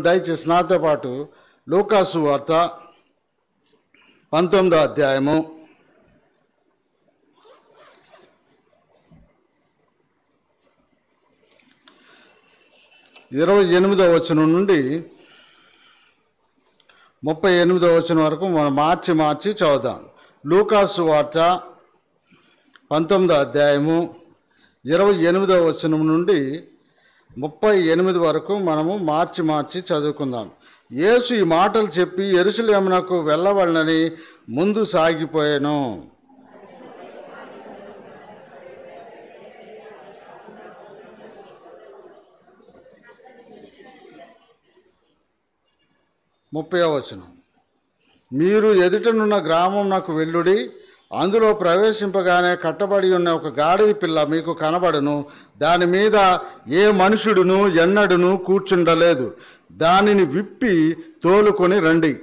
దయచేసి నాతో పాటు లూకాసు వార్త పంతొమ్మిదో అధ్యాయము. ఇరవై ఎనిమిదో వచనం నుండి ముప్పై ఎనిమిదో వచనం వరకు మనం మార్చి మార్చి చదువుదాం. లూకాసు వార్త పంతొమ్మిదో అధ్యాయము ఇరవై ఎనిమిదో వచనం నుండి ముప్పై ఎనిమిది వరకు మనము మార్చి మార్చి చదువుకుందాం. యేసు ఈ మాటలు చెప్పి ఎరుసలేమునకు వెళ్ళవలనని ముందు సాగిపోయాను. ముప్పై వచనం. మీరు ఎదుటనున్న గ్రామం నాకు వెల్లుడి అందులో ప్రవేశింపగానే కట్టబడి ఉన్న ఒక గాడిద పిల్ల మీకు కనబడును. దాని మీద ఏ మనుషుడును ఎన్నడును కూర్చుండలేదు. దానిని విప్పి తోలుకొని రండి.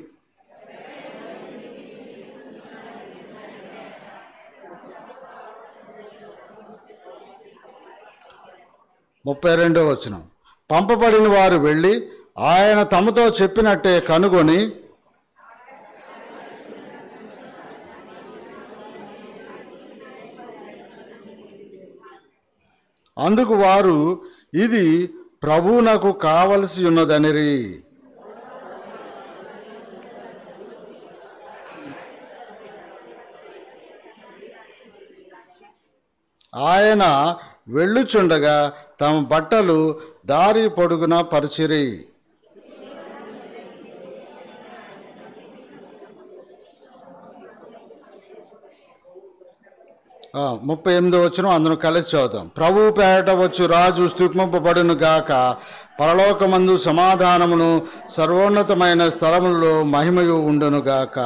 ముప్పై రెండో వచనం. పంపబడిన వారు వెళ్ళి ఆయన తమతో చెప్పినట్టే కనుగొని అందుకు వారు ఇది ప్రభువునకు కావలసి ఉన్నదనిరి. ఆయన వెళ్ళుచుండగా తమ బట్టలు దారి పొడుగున పరిచిరి. ముప్పై ఎనిమిదో వచ్చిన అందరం కలిసి చదువుతాం. ప్రభు పేట వచ్చు రాజు స్థుతింపబడును గాక పరలోకమందు సమాధానమును సర్వోన్నతమైన స్థలములలో మహిమయు ఉండును గాక.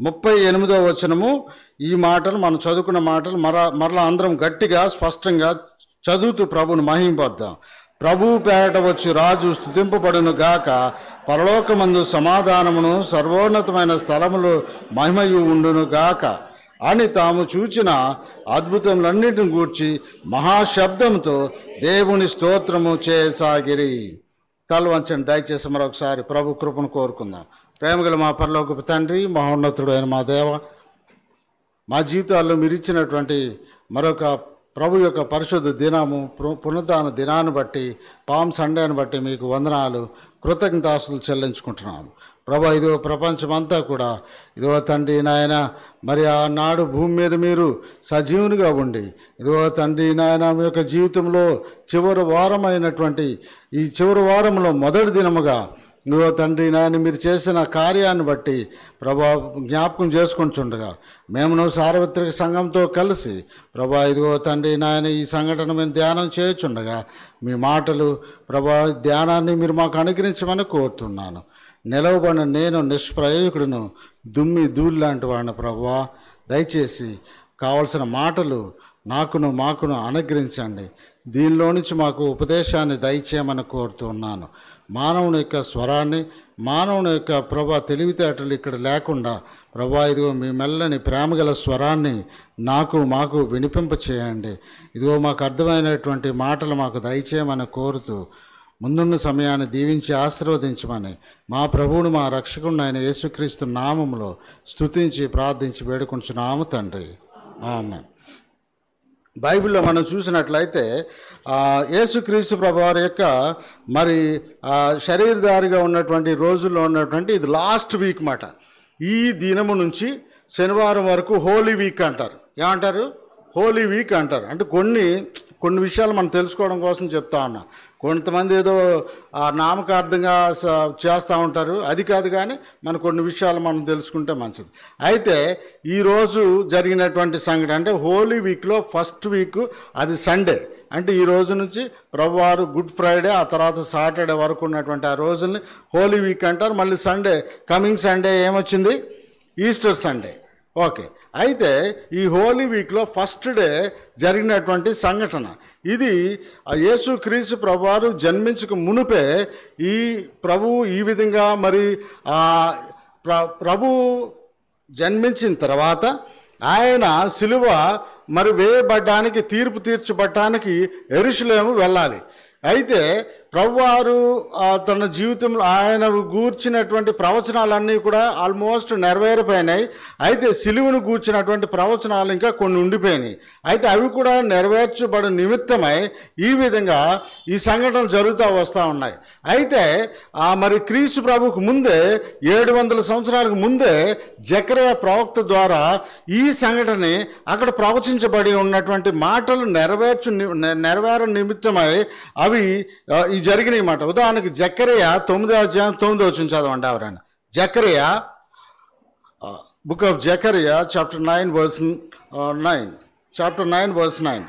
ముప్పై ఎనిమిదో వచనము ఈ మాటలు మనం చదువుకున్న మాటలు మర మరలా అందరం గట్టిగా స్పష్టంగా చదువుతూ ప్రభుని మహింపద్దాం. ప్రభు పేట వచ్చి రాజు స్థుతింపబడును గాక పరలోకమందు సమాధానమును సర్వోన్నతమైన స్థలములు మహిమయు ఉండును గాక. అని తాము చూచిన అద్భుతములన్నిటిని గూర్చి మహాశబ్దంతో దేవుని స్తోత్రము చేయసాగిరి తలవంచండి దయచేసి మరొకసారి ప్రభు కృపను కోరుకుందాం. ప్రేమగల మా పరలోకపు తండ్రి మహోన్నతుడైన మా దేవ మా జీవితాల్లో మీరు ఇచ్చినటువంటి మరొక ప్రభు యొక్క పరిశుద్ధ దినము పు- పునరుద్ధాన దినాన్ని బట్టి పామ్ సండేని బట్టి మీకు వందనాలు కృతజ్ఞతాసులు చెల్లించుకుంటున్నాము. ప్రభా ఇదో ప్రపంచమంతా కూడా. ఇదో తండ్రి నాయన మరి ఆనాడు భూమి మీద మీరు సజీవునిగా ఉండి ఇదో తండ్రి నాయన మీ యొక్క జీవితంలో చివరి వారమైనటువంటి ఈ చివరి వారంలో మొదటి దినముగా నువ్వు తండ్రి నాయన మీరు చేసిన కార్యాన్ని బట్టి ప్రభా జ్ఞాపకం చేసుకుంటుండగా మేము సార్వత్రిక సంఘంతో కలిసి ప్రభా ఇదిగో తండ్రి నాయన ఈ సంఘటన మేము ధ్యానం చేయొచ్చుండగా మీ మాటలు ప్రభా ధ్యానాన్ని మీరు మాకు అనుగ్రహించమని కోరుతున్నాను. నిలవబడిన నేను నిష్ప్రయోజకుడును. దుమ్మి ధూళి లాంటి వాడిని ప్రభా దయచేసి కావలసిన మాటలు నాకును మాకును అనుగ్రహించండి. దీనిలో నుంచి మాకు ఉపదేశాన్ని దయచేయమని కోరుతున్నాను మానవుని యొక్క స్వరాన్ని మానవుని యొక్క ప్రభా తెలివితేటలు ఇక్కడ లేకుండా ప్రభా ఇదిగో మీ మెల్లని ప్రేమగల స్వరాన్ని నాకు మాకు వినిపింప చేయండి ఇదిగో మాకు అర్థమైనటువంటి మాటలు మాకు దయచేయమని కోరుతూ ముందున్న సమయాన్ని దీవించి ఆశీర్వదించమని మా ప్రభువును మా రక్షకుడు ఆయన యేసుక్రీస్తు నామములో స్తుతించి ప్రార్థించి వేడుకుంటున్నాము తండ్రి. ఆమె బైబిల్లో మనం చూసినట్లయితే యేసుక్రీస్తు ప్రభువారి యొక్క మరి శరీరదారిగా ఉన్నటువంటి రోజుల్లో ఉన్నటువంటి ఇది లాస్ట్ వీక్ మాట. ఈ దినము నుంచి శనివారం వరకు హోలీ వీక్ అంటారు. ఏమంటారు? హోలీ వీక్ అంటారు. అంటే కొన్ని కొన్ని విషయాలు మనం తెలుసుకోవడం కోసం చెప్తా ఉన్నా. కొంతమంది ఏదో ఆ నామకార్థంగా చేస్తూ ఉంటారు. అది కాదు కానీ మన కొన్ని విషయాలు మనం తెలుసుకుంటే మంచిది. అయితే ఈరోజు జరిగినటువంటి సంఘటన అంటే హోలీ వీక్లో ఫస్ట్ వీక్ అది సండే. అంటే ఈ రోజు నుంచి ప్రభువారు గుడ్ ఫ్రైడే ఆ తర్వాత సాటర్డే వరకు ఉన్నటువంటి ఆ రోజుల్ని హోలీ వీక్ అంటారు. మళ్ళీ సండే కమింగ్ సండే ఏమొచ్చింది? Easter Sunday. ఓకే. అయితే ఈ హోలీ వీక్లో ఫస్ట్ డే జరిగినటువంటి సంఘటన. ఇది యేసు క్రీసు ప్రభువారు జన్మించక మునుపే ఈ ప్రభువు ఈ విధంగా మరి ప్ర ప్రభు జన్మించిన తర్వాత ఆయన సిలువ మరి వేయబడ్డానికి తీర్పు తీర్చబడటానికి ఎరుషులేము వెళ్ళాలి. అయితే ప్రవ్వారు తన జీవితంలో ఆయన గూర్చినటువంటి ప్రవచనాలన్నీ కూడా ఆల్మోస్ట్ నెరవేరిపోయినాయి. అయితే సిలువును గూర్చినటువంటి ప్రవచనాలు ఇంకా కొన్ని ఉండిపోయినాయి. అయితే అవి కూడా నెరవేర్చబడి నిమిత్తమై ఈ విధంగా ఈ సంఘటనలు జరుగుతూ వస్తూ ఉన్నాయి. అయితే మరి క్రీస్తు ప్రభుకు ముందే ఏడు వందల సంవత్సరాలకు ముందే జకరయ ప్రవక్త ద్వారా ఈ సంఘటన అక్కడ ప్రవచించబడి ఉన్నటువంటి మాటలు నెరవేర్చు ని- నెరవేర నిమిత్తమై అవి ఈ జరిగినాయి మాట. ఉదాహరణకు జక్కరయ్య తొమ్మిదో అధ్యాయం తొమ్మిదో వచ్చిన చదవండి ఎవరైనా. జక్కరయ్య book of Zechariah chapter nine verse nine. Chapter nine verse nine.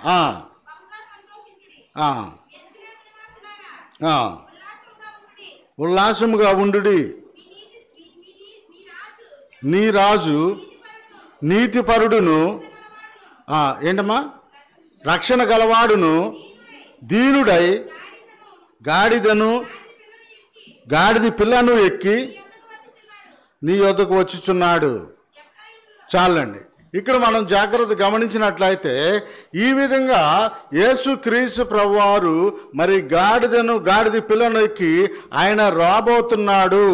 ఉల్లాసముగా ఉండు ఉండుడి. నీ- రాజు నీతిపరుడును ఏంటమ్మా? రక్షణ గలవాడును దీనుడై గాడిదను గాడిది పిల్లను ఎక్కి నీ యొద్దకు వచ్చిచున్నాడు. చాలండి. ఇక్కడ మనం జాగ్రత్త గమనించినట్లయితే ఈ విధంగా యేసు క్రీస్తు ప్రభువారు మరి గాడిదను గాడిద పిల్లను ఎక్కి ఆయన రాబోతున్నాడు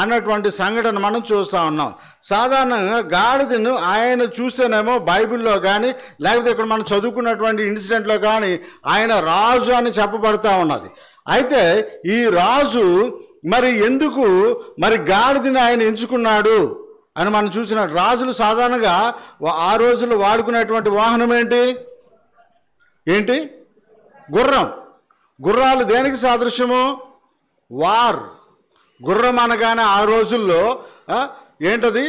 అన్నటువంటి సంఘటన మనం చూస్తూ ఉన్నాం. సాధారణంగా గాడిదను ఆయన చూస్తేనేమో బైబిల్లో కానీ లేకపోతే ఇక్కడ మనం చదువుకున్నటువంటి ఇన్సిడెంట్లో కానీ ఆయన రాజు అని చెప్పబడతా ఉన్నది. అయితే ఈ రాజు మరి ఎందుకు మరి గాడిదని ఆయన ఎంచుకున్నాడు అని మనం చూసిన రాజులు సాధారణంగా ఆ రోజుల్లో వాడుకునేటువంటి వాహనం ఏంటి? ఏంటి? గుర్రం. గుర్రాలు దేనికి సాదృశ్యము? వార్. గుర్రం అనగానే ఆ రోజుల్లో ఏంటది?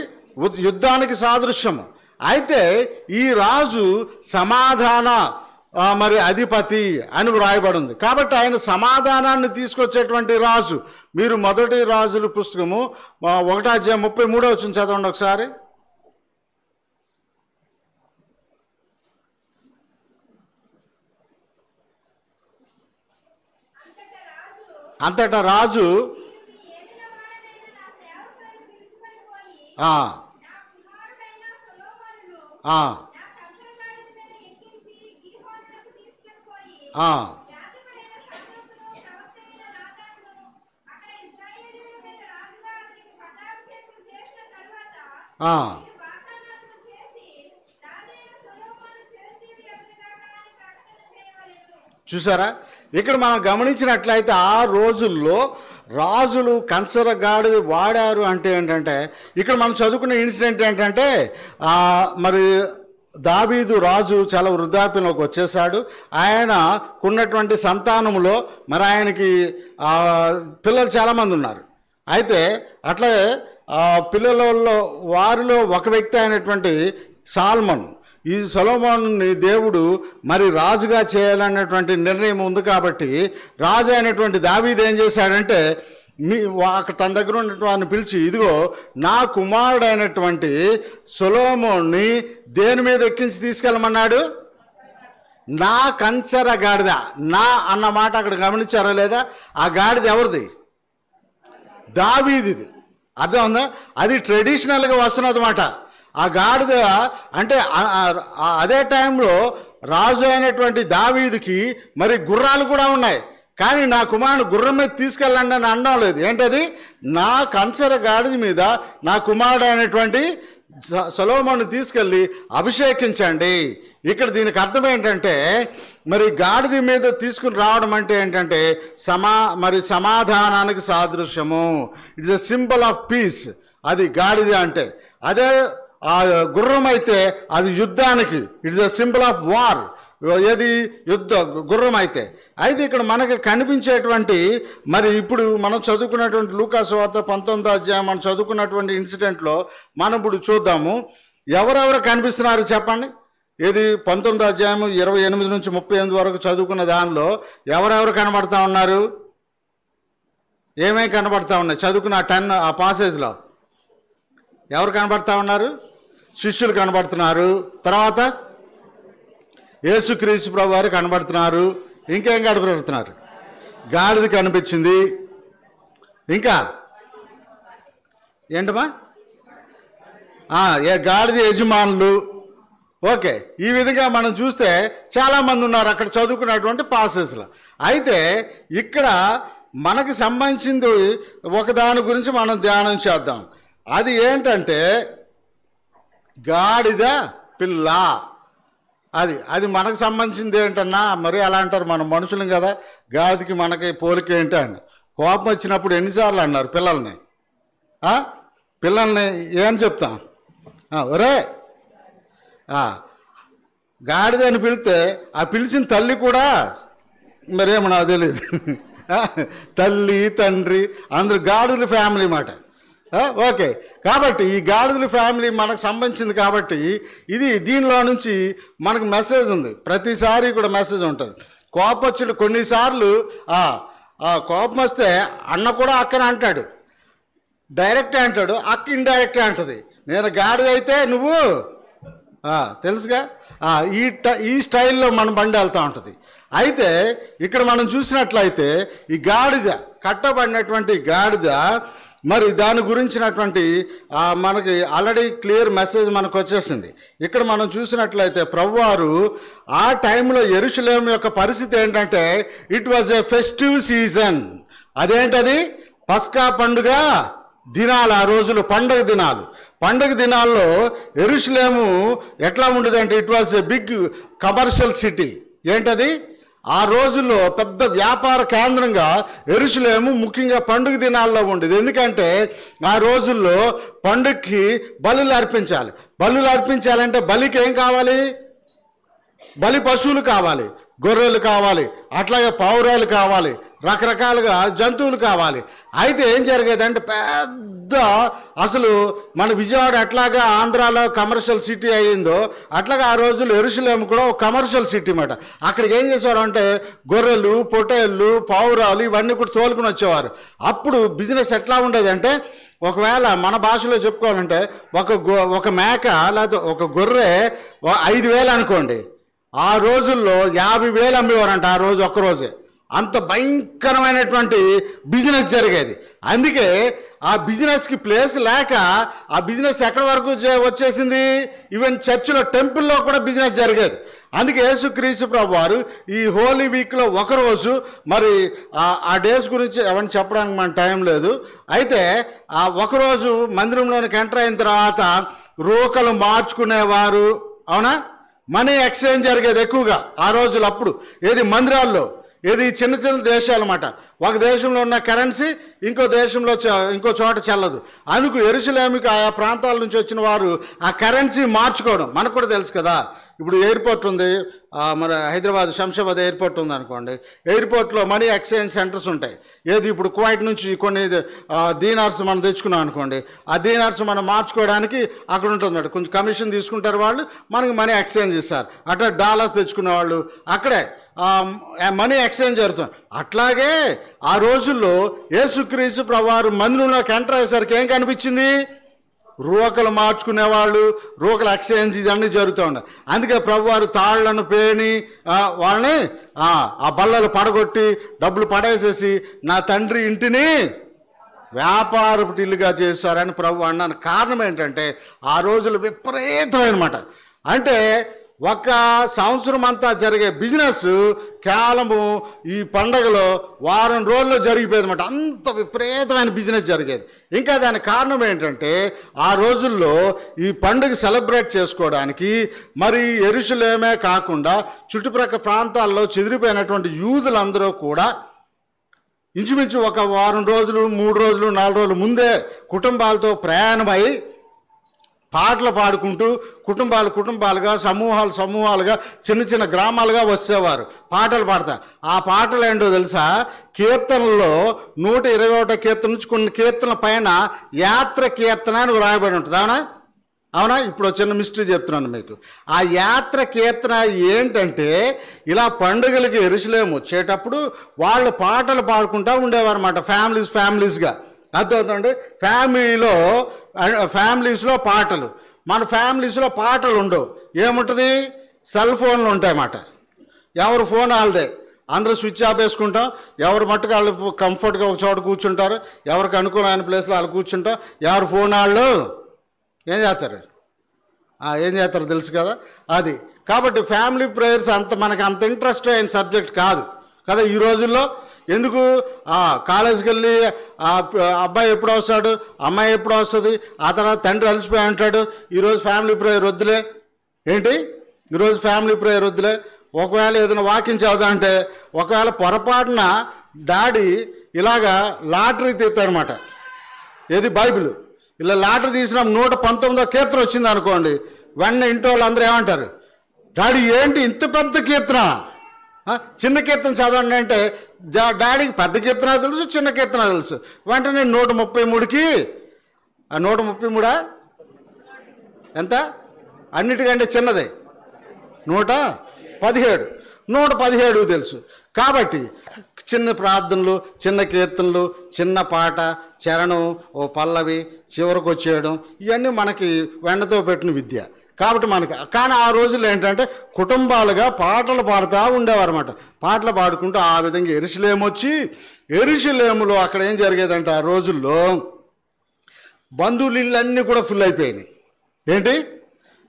యుద్ధానికి సాదృశ్యము. అయితే ఈ రాజు సమాధాన మరి అధిపతి అని వ్రాయబడి ఉంది కాబట్టి ఆయన సమాధానాన్ని తీసుకొచ్చేటువంటి రాజు. మీరు మొదటి రాజుల పుస్తకము ఆ, ఒకటో అధ్యాయం ముప్పై మూడో వచ్చిన చదవండి ఒకసారి. అంతటా రాజు ఆ, చూసారా? ఇక్కడ మనం గమనించినట్లయితే ఆ రోజుల్లో రాజులు కంచర గాడిద వాడారు అంటే ఏంటంటే ఇక్కడ మనం చదువుకున్న ఇన్సిడెంట్ ఏంటంటే మరి దావీదు రాజు చాలా వృద్ధాప్యంలోకి వచ్చేసాడు ఆయన ఉన్నటువంటి సంతానములో మరి ఆయనకి పిల్లలు చాలామంది ఉన్నారు. అయితే అట్లే పిల్లలలో వారిలో ఒక వ్యక్తి అయినటువంటి సాల్మన్. ఈ సొలోమోన్ని దేవుడు మరి రాజుగా చేయాలన్నటువంటి నిర్ణయం ఉంది కాబట్టి రాజు అయినటువంటి దావీదు ఏం చేశాడంటే మీ అక్కడ తన దగ్గర ఉన్నటువంటి వారిని పిలిచి ఇదిగో నా కుమారుడు అయినటువంటి దేని మీద ఎక్కించి తీసుకెళ్ళమన్నాడు? నా కంచర గాడిద. నా అన్న మాట అక్కడ గమనించారా లేదా? ఆ గాడిద ఎవరిది? దావీదిది. అర్థం ఉందా అది ట్రెడిషనల్గా వస్తున్నదన్నమాట. ఆ గాడిద అంటే అదే టైంలో రాజు అయినటువంటి దావీదికి మరి గుర్రాలు కూడా ఉన్నాయి. కానీ నా కుమారుడు గుర్రం మీద తీసుకెళ్ళండి అని అనడం లేదు. ఏంటది? నా కంచర గాడిద మీద నా కుమారుడు అయినటువంటి స- తీసుకెళ్ళి అభిషేకించండి. ఇక్కడ దీనికి అర్థం ఏంటంటే మరి గాడిద మీద తీసుకుని రావడం అంటే ఏంటంటే సమా మరి సమాధానానికి సాదృశ్యము. It's a symbol of peace అది గాడిద అంటే. అదే ఆ గుర్రం అయితే అది యుద్ధానికి. It's a symbol of war ఏది? యుద్ధ. గుర్రం అయితే అయితే ఇక్కడ మనకి కనిపించేటువంటి మరి ఇప్పుడు మనం చదువుకున్నటువంటి లూకాసు వార్త పంతొమ్మిదో అధ్యాయం మనం చదువుకున్నటువంటి ఇన్సిడెంట్లో మనం ఇప్పుడు చూద్దాము. ఎవరెవరు కనిపిస్తున్నారు చెప్పండి? ఏది? పంతొమ్మిదో అధ్యాయము ఇరవై ఎనిమిది నుంచి ముప్పై ఎనిమిది వరకు చదువుకున్న దానిలో ఎవరెవరు కనబడతా ఉన్నారు? ఏమేమి కనబడతా ఉన్నాయి? చదువుకున్న ఆ టెన్ ఆ పాసేజ్లో ఎవరు కనబడతా ఉన్నారు? శిష్యులు కనబడుతున్నారు. తర్వాత? యేసుక్రీస్తు ప్రభు వారు కనబడుతున్నారు. ఇంకేం కనబడుతున్నారు? గాడిద కనిపించింది. ఇంకా? ఏంటమ్మా? ఏ గాడిద యజమానులు. ఓకే ఈ విధంగా మనం చూస్తే చాలామంది ఉన్నారు అక్కడ చదువుకున్నటువంటి పాసెస్లో అయితే ఇక్కడ మనకి సంబంధించింది ఒక దాని గురించి మనం ధ్యానం చేద్దాం. అది ఏంటంటే గాడిద పిల్ల. అది అది మనకు సంబంధించింది ఏంటన్నా మరి అలా అంటారు మనం మనుషులం కదా గాడికి మనకి పోలిక ఏంటి అని. కోపం వచ్చినప్పుడు ఎన్నిసార్లు అన్నారు పిల్లల్ని? పిల్లల్ని ఏం చెప్తాం? ఒరే! గాడిదని గాడిద అని ఆ పిలిచిన తల్లి కూడా మరేమో నాకు తెలియదు తల్లి తండ్రి అందరు గాడిదల ఫ్యామిలీ మాట. ఓకే. కాబట్టి ఈ గాడిదల ఫ్యామిలీ మనకు సంబంధించింది కాబట్టి ఇది దీనిలో నుంచి మనకు మెసేజ్ ఉంది. ప్రతిసారి కూడా మెసేజ్ ఉంటుంది. కోపచ్చుడు కొన్నిసార్లు కోపం వస్తే అన్న కూడా అక్కనే అంటాడు. డైరెక్ట్ అంటాడు అక్క ఇండైరెక్టే అంటుంది. నేను గాడిద అయితే నువ్వు తెలుసుగా? ఈ ఈ స్టైల్లో మనం బండి వెళ్తూ ఉంటుంది. అయితే ఇక్కడ మనం చూసినట్లయితే ఈ గాడిద కట్టబడినటువంటి గాడిద మరి దాని గురించినటువంటి మనకి ఆల్రెడీ క్లియర్ మెసేజ్ మనకు వచ్చేసింది. ఇక్కడ మనం చూసినట్లయితే ప్రభువారు ఆ టైంలో ఎరుషులేం యొక్క పరిస్థితి ఏంటంటే it was a festive season అదేంటది? పస్కా పండుగ దినాలు ఆ రోజులు పండగ దినాలు. పండగ దినాల్లో ఎరుషులేము ఎట్లా ఉండదంటే it was a big commercial city ఏంటది? ఆ రోజుల్లో పెద్ద వ్యాపార కేంద్రంగా ఎరుసలేము ముఖ్యంగా పండుగ దినాల్లో ఉండేది. ఎందుకంటే ఆ రోజుల్లో పండుగకి బలులు అర్పించాలి. బలులు అర్పించాలంటే బలికి ఏం కావాలి? బలి పశువులు కావాలి గొర్రెలు కావాలి అట్లాగే పావురాలు కావాలి రకరకాలుగా జంతువులు కావాలి. అయితే ఏం జరిగేదంటే పెద్ద అసలు మన విజయవాడ ఎట్లాగా ఆంధ్రాలో కమర్షియల్ సిటీ అయ్యిందో అట్లాగా ఆ రోజుల్లో ఎరుసలేం కూడా ఒక కమర్షియల్ సిటీ మాట. అక్కడికి ఏం చేసేవారు అంటే గొర్రెలు పొటేళ్ళు పావురాలు ఇవన్నీ కూడా తోలుకుని వచ్చేవారు. అప్పుడు బిజినెస్ ఎట్లా ఉండేది అంటే ఒకవేళ మన భాషలో చెప్పుకోవాలంటే ఒక గొ ఒక మేక లేకపోతే ఒక గొర్రె ఐదు వేలు అనుకోండి. ఆ రోజుల్లో యాభై వేలు అమ్మేవారంట ఆ రోజు ఒక్కరోజే అంత భయంకరమైనటువంటి బిజినెస్ జరిగేది. అందుకే ఆ బిజినెస్కి ప్లేస్ లేక ఆ బిజినెస్ ఎక్కడి వరకు వచ్చేసింది? ఈవెన్ చర్చిలో టెంపుల్లో కూడా బిజినెస్ జరిగేది. అందుకే యేసుక్రీస్తు ప్రభు వారు ఈ హోలీ వీక్లో ఒకరోజు మరి ఆ- డేస్ గురించి ఎవరిని చెప్పడానికి మన టైం లేదు. అయితే ఆ ఒకరోజు మందిరంలోనికి ఎంటర్ అయిన తర్వాత రోకలు మార్చుకునేవారు. అవునా? మనీ ఎక్స్చేంజ్ జరిగేది ఎక్కువగా ఆ రోజులు అప్పుడు ఏది? మందిరాల్లో. ఏది చిన్న చిన్న దేశాలు అన్నమాట ఒక దేశంలో ఉన్న కరెన్సీ ఇంకో దేశంలో ఇంకో చోట చెల్లదు. అందుకు ఎరుసలేమికి ఆయా ప్రాంతాల నుంచి వచ్చిన వారు ఆ కరెన్సీ మార్చుకోవడం. మనకు కూడా తెలుసు కదా. ఇప్పుడు ఎయిర్పోర్ట్ ఉంది. మన హైదరాబాద్ శంషాబాద్ ఎయిర్పోర్ట్ ఉంది అనుకోండి ఎయిర్పోర్ట్లో మనీ ఎక్స్చేంజ్ సెంటర్స్ ఉంటాయి. ఏది ఇప్పుడు కువైట్ నుంచి కొన్ని దీనార్స్ మనం తెచ్చుకున్నాం అనుకోండి. ఆ దీనార్స్ మనం మార్చుకోవడానికి అక్కడ ఉంటుంది కొంచెం కమిషన్ తీసుకుంటారు వాళ్ళు మనకి మనీ ఎక్స్చేంజ్ ఇస్తారు. అట్లా డాలర్స్ తెచ్చుకునే వాళ్ళు అక్కడే మనీ ఎక్స్చేంజ్ జరుగుతుంది. అట్లాగే ఆ రోజుల్లో యేసుక్రీస్తు ప్రభువారు మందిరంలోకి ఎంటర్ అయ్యేసరికి ఏం కనిపించింది? రూకలు మార్చుకునేవాళ్ళు రూకలు ఎక్స్చేంజ్ ఇవన్నీ జరుగుతూ ఉన్నాయి. అందుకే ప్రభువారు తాళ్ళను పేని వాళ్ళని ఆ, ఆ బల్లలు పడగొట్టి డబ్బులు పడేసేసి నా తండ్రి ఇంటిని వ్యాపారపు ఇల్లుగా చేశారని ప్రభు అన్నాను. కారణం ఏంటంటే ఆ రోజులు విపరీతమైనమాట. అంటే ఒక సంవత్సరం అంతా జరిగే బిజినెస్ కేవలము ఈ పండగలో వారం రోజుల్లో జరిగిపోయేది అనమాట అంత విపరీతమైన బిజినెస్ జరిగేది. ఇంకా దానికి కారణం ఏంటంటే ఆ రోజుల్లో ఈ పండుగ సెలబ్రేట్ చేసుకోవడానికి మరి ఎరుసలేమే కాకుండా చుట్టుప్రక్కల ప్రాంతాల్లో చెదిరిపోయినటువంటి యూదులందరూ కూడా ఇంచుమించు ఒక వారం రోజులు మూడు రోజులు నాలుగు రోజులు ముందే కుటుంబాలతో ప్రయాణమై పాటలు పాడుకుంటూ కుటుంబాలు కుటుంబాలుగా సమూహాలు సమూహాలుగా చిన్న చిన్న గ్రామాలుగా వచ్చేవారు. పాటలు పాడతా. ఆ పాటలు ఏంటో తెలుసా? కీర్తనల్లో నూట ఇరవై ఒకటో కీర్తన నుంచి కొన్ని కీర్తనల పైన యాత్ర కీర్తన అని వ్రాయబడి ఉంటుంది. అవునా? అవునా? ఇప్పుడు చిన్న మిస్టరీ చెప్తున్నాను మీకు. ఆ యాత్ర కీర్తన ఏంటంటే ఇలా పండుగలకి ఎరుసలేము వచ్చేటప్పుడు వాళ్ళు పాటలు పాడుకుంటూ ఉండేవారు అనమాట ఫ్యామిలీస్ ఫ్యామిలీస్గా అర్థమవుతుందండి? ఫ్యామిలీలో ఫ్యామిలీస్లో పాటలు. మన ఫ్యామిలీస్లో పాటలు ఉండవు. ఏముంటుంది? సెల్ ఫోన్లు ఉంటాయన్నమాట. ఎవరు ఫోన్ వాళ్ళదే. అందరూ స్విచ్ ఆఫ్ వేసుకుంటాం. ఎవరు మట్టుకు వాళ్ళు కంఫర్ట్గా ఒక చోట కూర్చుంటారు. ఎవరికి అనుకూలమైన ప్లేస్లో వాళ్ళు కూర్చుంటాం ఎవరు ఫోన్ వాళ్ళు? ఏం చేస్తారు? ఏం చేస్తారో తెలుసు కదా? అది. కాబట్టి ఫ్యామిలీ ప్రేయర్స్ అంత మనకి అంత ఇంట్రెస్ట్ అయిన సబ్జెక్ట్ కాదు. కదా? ఈ రోజుల్లో ఎందుకు? కాలేజీకి వెళ్ళి అబ్బాయి ఎప్పుడు వస్తాడు? అమ్మాయి ఎప్పుడు వస్తుంది? ఆ తర్వాత తండ్రి అలసిపోయి అంటాడు ఈరోజు ఫ్యామిలీ ప్రేయర్ వద్దులే. ఏంటి? ఈరోజు ఫ్యామిలీ ప్రేయర్ వద్దులే. ఒకవేళ ఏదైనా వాకింగ్ చదువుతా ఒకవేళ పొరపాటున డాడీ ఇలాగా లాటరీ తీస్తాడనమాట. ఏది? బైబిల్. ఇలా లాటరీ తీసిన నూట పంతొమ్మిదో కీర్తన వచ్చింది అనుకోండి వెన్న ఇంటి వాళ్ళు అందరూ ఏమంటారు డాడీ ఏంటి ఇంత పెద్ద కీర్తన? చిన్న కీర్తన చదవండి అంటే డాడీకి పెద్ద కీర్తన తెలుసు చిన్న కీర్తన తెలుసు. వెంటనే నూట ముప్పై మూడుకి ఆ నూట ముప్పై మూడా? ఎంత? అన్నిటికంటే చిన్నదే. నూట పదిహేడు. నూట పదిహేడు తెలుసు. కాబట్టి చిన్న ప్రార్థనలు చిన్న కీర్తనలు చిన్న పాట చరణం ఓ పల్లవి చివరికి వచ్చేయడం ఇవన్నీ మనకి వెండతో పెట్టిన విద్య. కాబట్టి మనకి కానీ ఆ రోజుల్లో ఏంటంటే కుటుంబాలుగా పాటలు పాడుతూ ఉండేవారన్నమాట. పాటలు పాడుకుంటూ ఆ విధంగా ఎరుసలేమొచ్చి ఎరుసలేములో అక్కడ ఏం జరిగేదంటే ఆ రోజుల్లో బంధువులు ఇళ్ళన్నీ కూడా ఫుల్ అయిపోయినాయి. ఏంటి?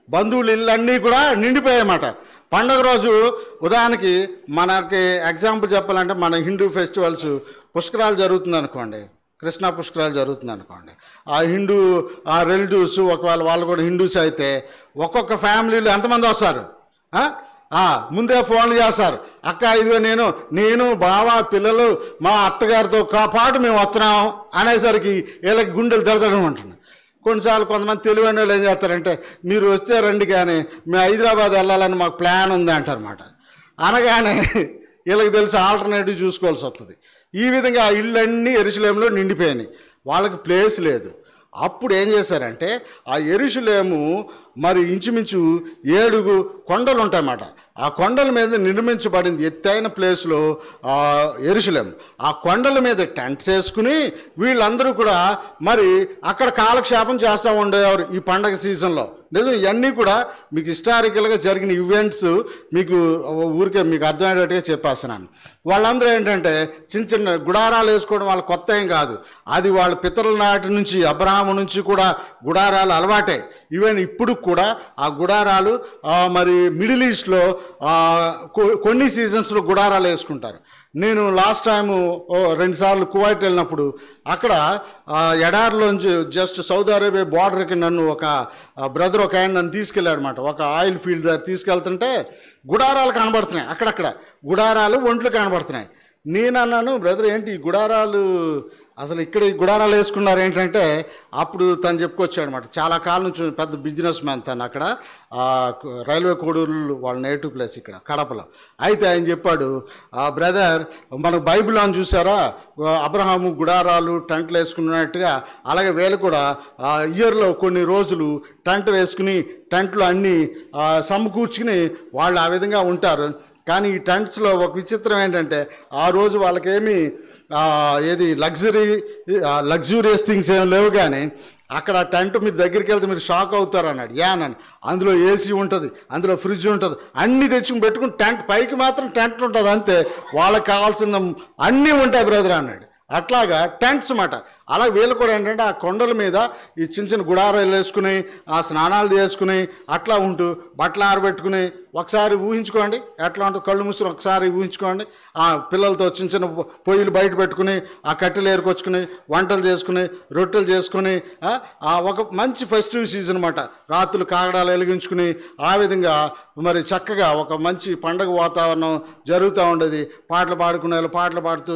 బంధువులు ఇళ్ళన్నీ కూడా నిండిపోయాయన్నమాట. పండగ రోజు ఉదాహరణకి మనకి ఎగ్జాంపుల్ చెప్పాలంటే మన హిందూ ఫెస్టివల్స్ పుష్కరాలు జరుగుతుంది అనుకోండి కృష్ణా పుష్కరాలు జరుగుతుంది అనుకోండి ఆ హిందూ ఆ రిలేటివ్స్ ఒకవేళ వాళ్ళు కూడా హిందూస్ అయితే ఒక్కొక్క ఫ్యామిలీలో ఎంతమంది వస్తారు? ముందే ఫోన్లు చేస్తారు. అక్క ఇదిగో నేను నేను బావ పిల్లలు మా అత్తగారితో పాటు మేము వస్తున్నాం అనేసరికి వీళ్ళకి గుండెలు దడదడం అంటున్నాను కొన్నిసార్లు కొంతమంది తెలివైన వాళ్ళు ఏం చేస్తారంటే మీరు వస్తే రండి కానీ మేము హైదరాబాద్ వెళ్ళాలని మాకు ప్లాన్ ఉంది అంటారన్నమాట. అనగానే వీళ్ళకి తెలిసి ఆల్టర్నేటివ్ చూసుకోవాల్సి వస్తుంది. ఈ విధంగా ఇళ్ళన్నీ ఎరుసలేములో నిండిపోయినాయి. వాళ్ళకి ప్లేస్ లేదు. అప్పుడు ఏం చేశారంటే ఆ ఎరుషులేము మరి ఇంచుమించు ఏడుగు కొండలు ఉంటాయన్నమాట. ఆ కొండల మీద నిర్మించబడింది ఎత్తైన ప్లేస్లో ఆ ఎరుసలేం ఆ కొండల మీద టెంట్స్ వేసుకుని వీళ్ళందరూ కూడా మరి అక్కడ కాలక్షేపం చేస్తూ ఉండేవారు ఈ పండగ సీజన్లో. నిజం ఇవన్నీ కూడా మీకు హిస్టారికల్గా జరిగిన ఈవెంట్స్ మీకు ఊరికే మీకు అర్థమయ్యేటట్టుగా చెప్పేస్తున్నాను. వాళ్ళందరూ ఏంటంటే చిన్న చిన్న గుడారాలు వేసుకోవడం వాళ్ళ కొత్త ఏం కాదు. అది వాళ్ళ పితరుల నాటి నుంచి అబ్రహాము నుంచి కూడా గుడారాలు అలవాటే. ఈవెన్ ఇప్పుడు కూడా ఆ గుడారాలు మరి మిడిల్ ఈస్ట్లో కొన్ని సీజన్స్లో గుడారాలు వేసుకుంటారు. నేను లాస్ట్ టైము రెండుసార్లు కువైట్ వెళ్ళినప్పుడు అక్కడ ఎడార్లోంచి ఎడారిలోంచి జస్ట్ సౌదీ అరేబియా బార్డర్కి నన్ను ఒక బ్రదర్ ఒక ఆయన నన్ను తీసుకెళ్ళాడు అనమాట ఒక ఆయిల్ ఫీల్డ్ దగ్గర తీసుకెళ్తుంటే గుడారాలు కనబడుతున్నాయి అక్కడక్కడ. గుడారాలు ఒంట్లు కనబడుతున్నాయి. నేను అన్నాను బ్రదర్ ఏంటి ఈ గుడారాలు అసలు ఇక్కడ ఈ గుడారాలు వేసుకున్నారు ఏంటంటే అప్పుడు తను చెప్పుకొచ్చాడు అనమాట చాలా కాలం నుంచి పెద్ద బిజినెస్ మ్యాన్ తను అక్కడ రైల్వే కోడూరు వాళ్ళ నేటివ్ ప్లేస్ ఇక్కడ కడపలో. అయితే ఆయన చెప్పాడు ఆ బ్రదర్ మన బైబిల్ అని చూసారా? అబ్రహాము గుడారాలు టెంట్లు వేసుకున్నట్టుగా అలాగే వీళ్ళు కూడా ఆ ఇయర్లో కొన్ని రోజులు టెంట్ వేసుకుని టెంట్లు అన్నీ సమకూర్చుకుని వాళ్ళు ఆ విధంగా ఉంటారు. కానీ ఈ టెంట్స్లో ఒక విచిత్రం ఏంటంటే ఆ రోజు వాళ్ళకేమీ ఏది లగ్జరీ లగ్జూరియస్ థింగ్స్ ఏం లేవు కానీ అక్కడ టెంట్ మీరు దగ్గరికి వెళ్తే మీరు షాక్ అవుతారు అన్నాడు. యానని అందులో ఏసీ ఉంటుంది అందులో ఫ్రిడ్జ్ ఉంటుంది అన్నీ తెచ్చుకుని పెట్టుకుని టెంట్ పైకి మాత్రం టెంట్ ఉంటుంది అంతే. వాళ్ళకి కావాల్సిన అన్నీ ఉంటాయి బ్రదర్ అన్నాడు. అట్లాగా టెంట్స్ మాట. అలా వీళ్ళు కూడా ఏంటంటే ఆ కొండల మీద ఈ చిన్న చిన్న గుడారాలు వేసుకుని ఆ స్నానాలు చేసుకుని అట్లా ఉంటూ బట్టలు ఆరబెట్టుకుని ఒకసారి ఊహించుకోండి. ఎట్లా ఉంటుంది? కళ్ళు మూసుకుని ఒకసారి ఊహించుకోండి. ఆ పిల్లలతో చిన్న చిన్న పొయ్యిలు బయట పెట్టుకుని ఆ కట్టెలు ఏరుకొచ్చుకుని వంటలు చేసుకుని రొట్టెలు చేసుకుని ఆ, ఒక మంచి ఫెస్టివ్ సీజన్ అనమాట రాత్రులు కాగడాలు వెలిగించుకుని ఆ విధంగా మరి చక్కగా ఒక మంచి పండగ వాతావరణం జరుగుతూ ఉండేది. పాటలు పాడుకునే వాళ్ళు పాటలు పాడుతూ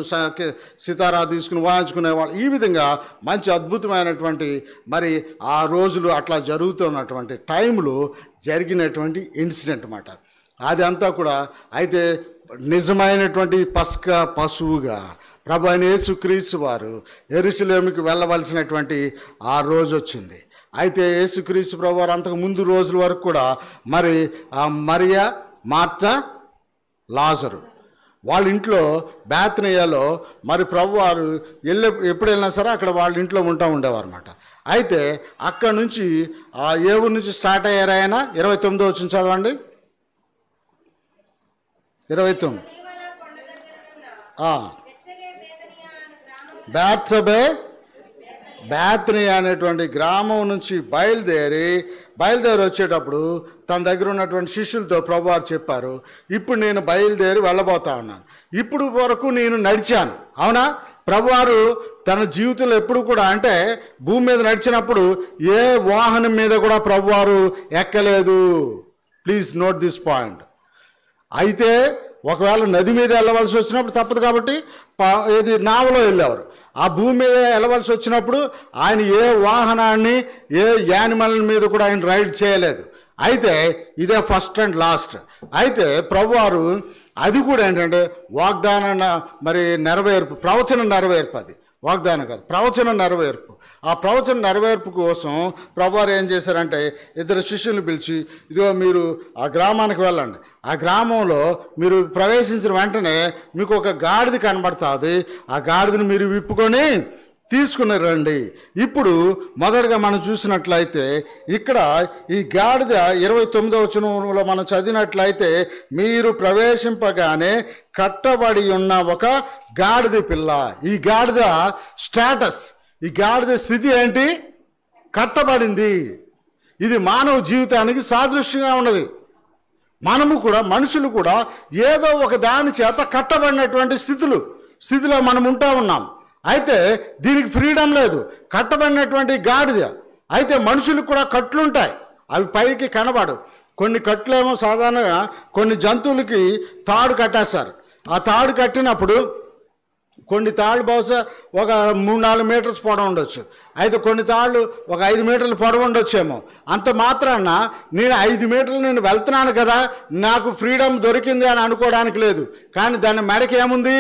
సితారా తీసుకుని వాయించుకునే వాళ్ళు. ఈ విధంగా మంచి అద్భుతమైనటువంటి మరి ఆ రోజులు అట్లా జరుగుతున్నటువంటి టైంలో జరిగినటువంటి ఇన్సిడెంట్ అన్నమాట. అది అంతా కూడా అయితే నిజమైనటువంటి పస్క పశువుగా ప్రభు అయిన యేసుక్రీస్తు వారు ఎరుసలేమికి వెళ్ళవలసినటువంటి ఆ రోజు వచ్చింది. అయితే యేసుక్రీస్తు ప్రభు వారు అంతకు ముందు రోజుల వరకు కూడా మరి ఆ మరియా మార్త లాజరు వాళ్ళ ఇంట్లో బేతనయ్యలో మరి ప్రభు వారు వెళ్ళే ఎప్పుడు వెళ్ళినా సరే అక్కడ వాళ్ళ ఇంట్లో ఉంటా ఉండేవారు అనమాట అయితే అక్కడ నుంచి ఆ ఏ ఊరి నుంచి స్టార్ట్ అయ్యారు ఆయన? ఇరవై తొమ్మిదో వచ్చిన చదవండి. ఇరవై తొమ్మిది. బ్యాత్సబే కొండ అనేటువంటి గ్రామం నుంచి బయలుదేరి బయలుదేరి వచ్చేటప్పుడు తన దగ్గర ఉన్నటువంటి శిష్యులతో ప్రభువారు చెప్పారు ఇప్పుడు నేను బయలుదేరి వెళ్ళబోతా ఉన్నాను. ఇప్పుడు వరకు నేను నడిచాను. అవునా? ప్రభువారు తన జీవితంలో ఎప్పుడు కూడా అంటే భూమి మీద నడిచినప్పుడు ఏ వాహనం మీద కూడా ప్రభువారు ఎక్కలేదు. ప్లీజ్ నోట్ దిస్ పాయింట్ అయితే ఒకవేళ నది మీద వెళ్ళవలసి వచ్చినప్పుడు తప్పదు కాబట్టి ఏది నావలో వెళ్ళేవారు. ఆ భూమి మీద వెళ్ళవలసి వచ్చినప్పుడు ఆయన ఏ వాహనాన్ని ఏ యానిమల్ మీద కూడా ఆయన రైడ్ చేయలేదు. అయితే ఇదే ఫస్ట్ అండ్ లాస్ట్ అయితే ప్రభువారు అది కూడా ఏంటంటే వాగ్దాన మరి నెరవేర్పు ప్రవచన నెరవేర్పు అది. వాగ్దానం కాదు ప్రవచన నెరవేర్పు. ఆ ప్రవచన నెరవేర్పు కోసం ప్రభువారు ఏం చేశారంటే ఇద్దరు శిష్యుల్ని పిలిచి ఇదిగో మీరు ఆ గ్రామానికి వెళ్ళండి. ఆ గ్రామంలో మీరు ప్రవేశించిన వెంటనే మీకు ఒక గాడిద కనబడుతుంది. ఆ గాడిదని మీరు విప్పుకొని తీసుకుని రండి. ఇప్పుడు మొదటగా మనం చూసినట్లయితే ఇక్కడ ఈ గాడిద ఇరవై తొమ్మిదవ వచనంలో మనం చదివినట్లయితే మీరు ప్రవేశింపగానే కట్టబడి ఉన్న ఒక గాడిద పిల్ల. ఈ గాడిద స్టేటస్. ఈ గాడిద స్థితి ఏంటి? కట్టబడింది. ఇది మానవ జీవితానికి సాదృశ్యంగా ఉన్నది. మనము కూడా మనుషులు కూడా ఏదో ఒక దాని చేత కట్టబడినటువంటి స్థితులు స్థితిలో మనం ఉంటా ఉన్నాం. అయితే దీనికి ఫ్రీడమ్ లేదు. కట్టబడినటువంటి గాడిద. అయితే మనుషులకు కూడా కట్లుంటాయి అవి పైకి కనబడు కొన్ని కట్లేమో సాధారణంగా కొన్ని జంతువులకి తాడు కట్టేస్తారు. ఆ తాడు కట్టినప్పుడు కొన్ని తాళ్ళు బహుశా ఒక మూడు నాలుగు మీటర్స్ పొడవు ఉండొచ్చు. అయితే కొన్ని తాళ్ళు ఒక ఐదు మీటర్లు పొడవు ఉండొచ్చేమో. అంత మాత్రాన నేను ఐదు మీటర్లు నేను వెళ్తున్నాను కదా నాకు ఫ్రీడమ్ దొరికింది అని అనుకోవడానికి లేదు. కానీ దాని మెడకి ఏముంది?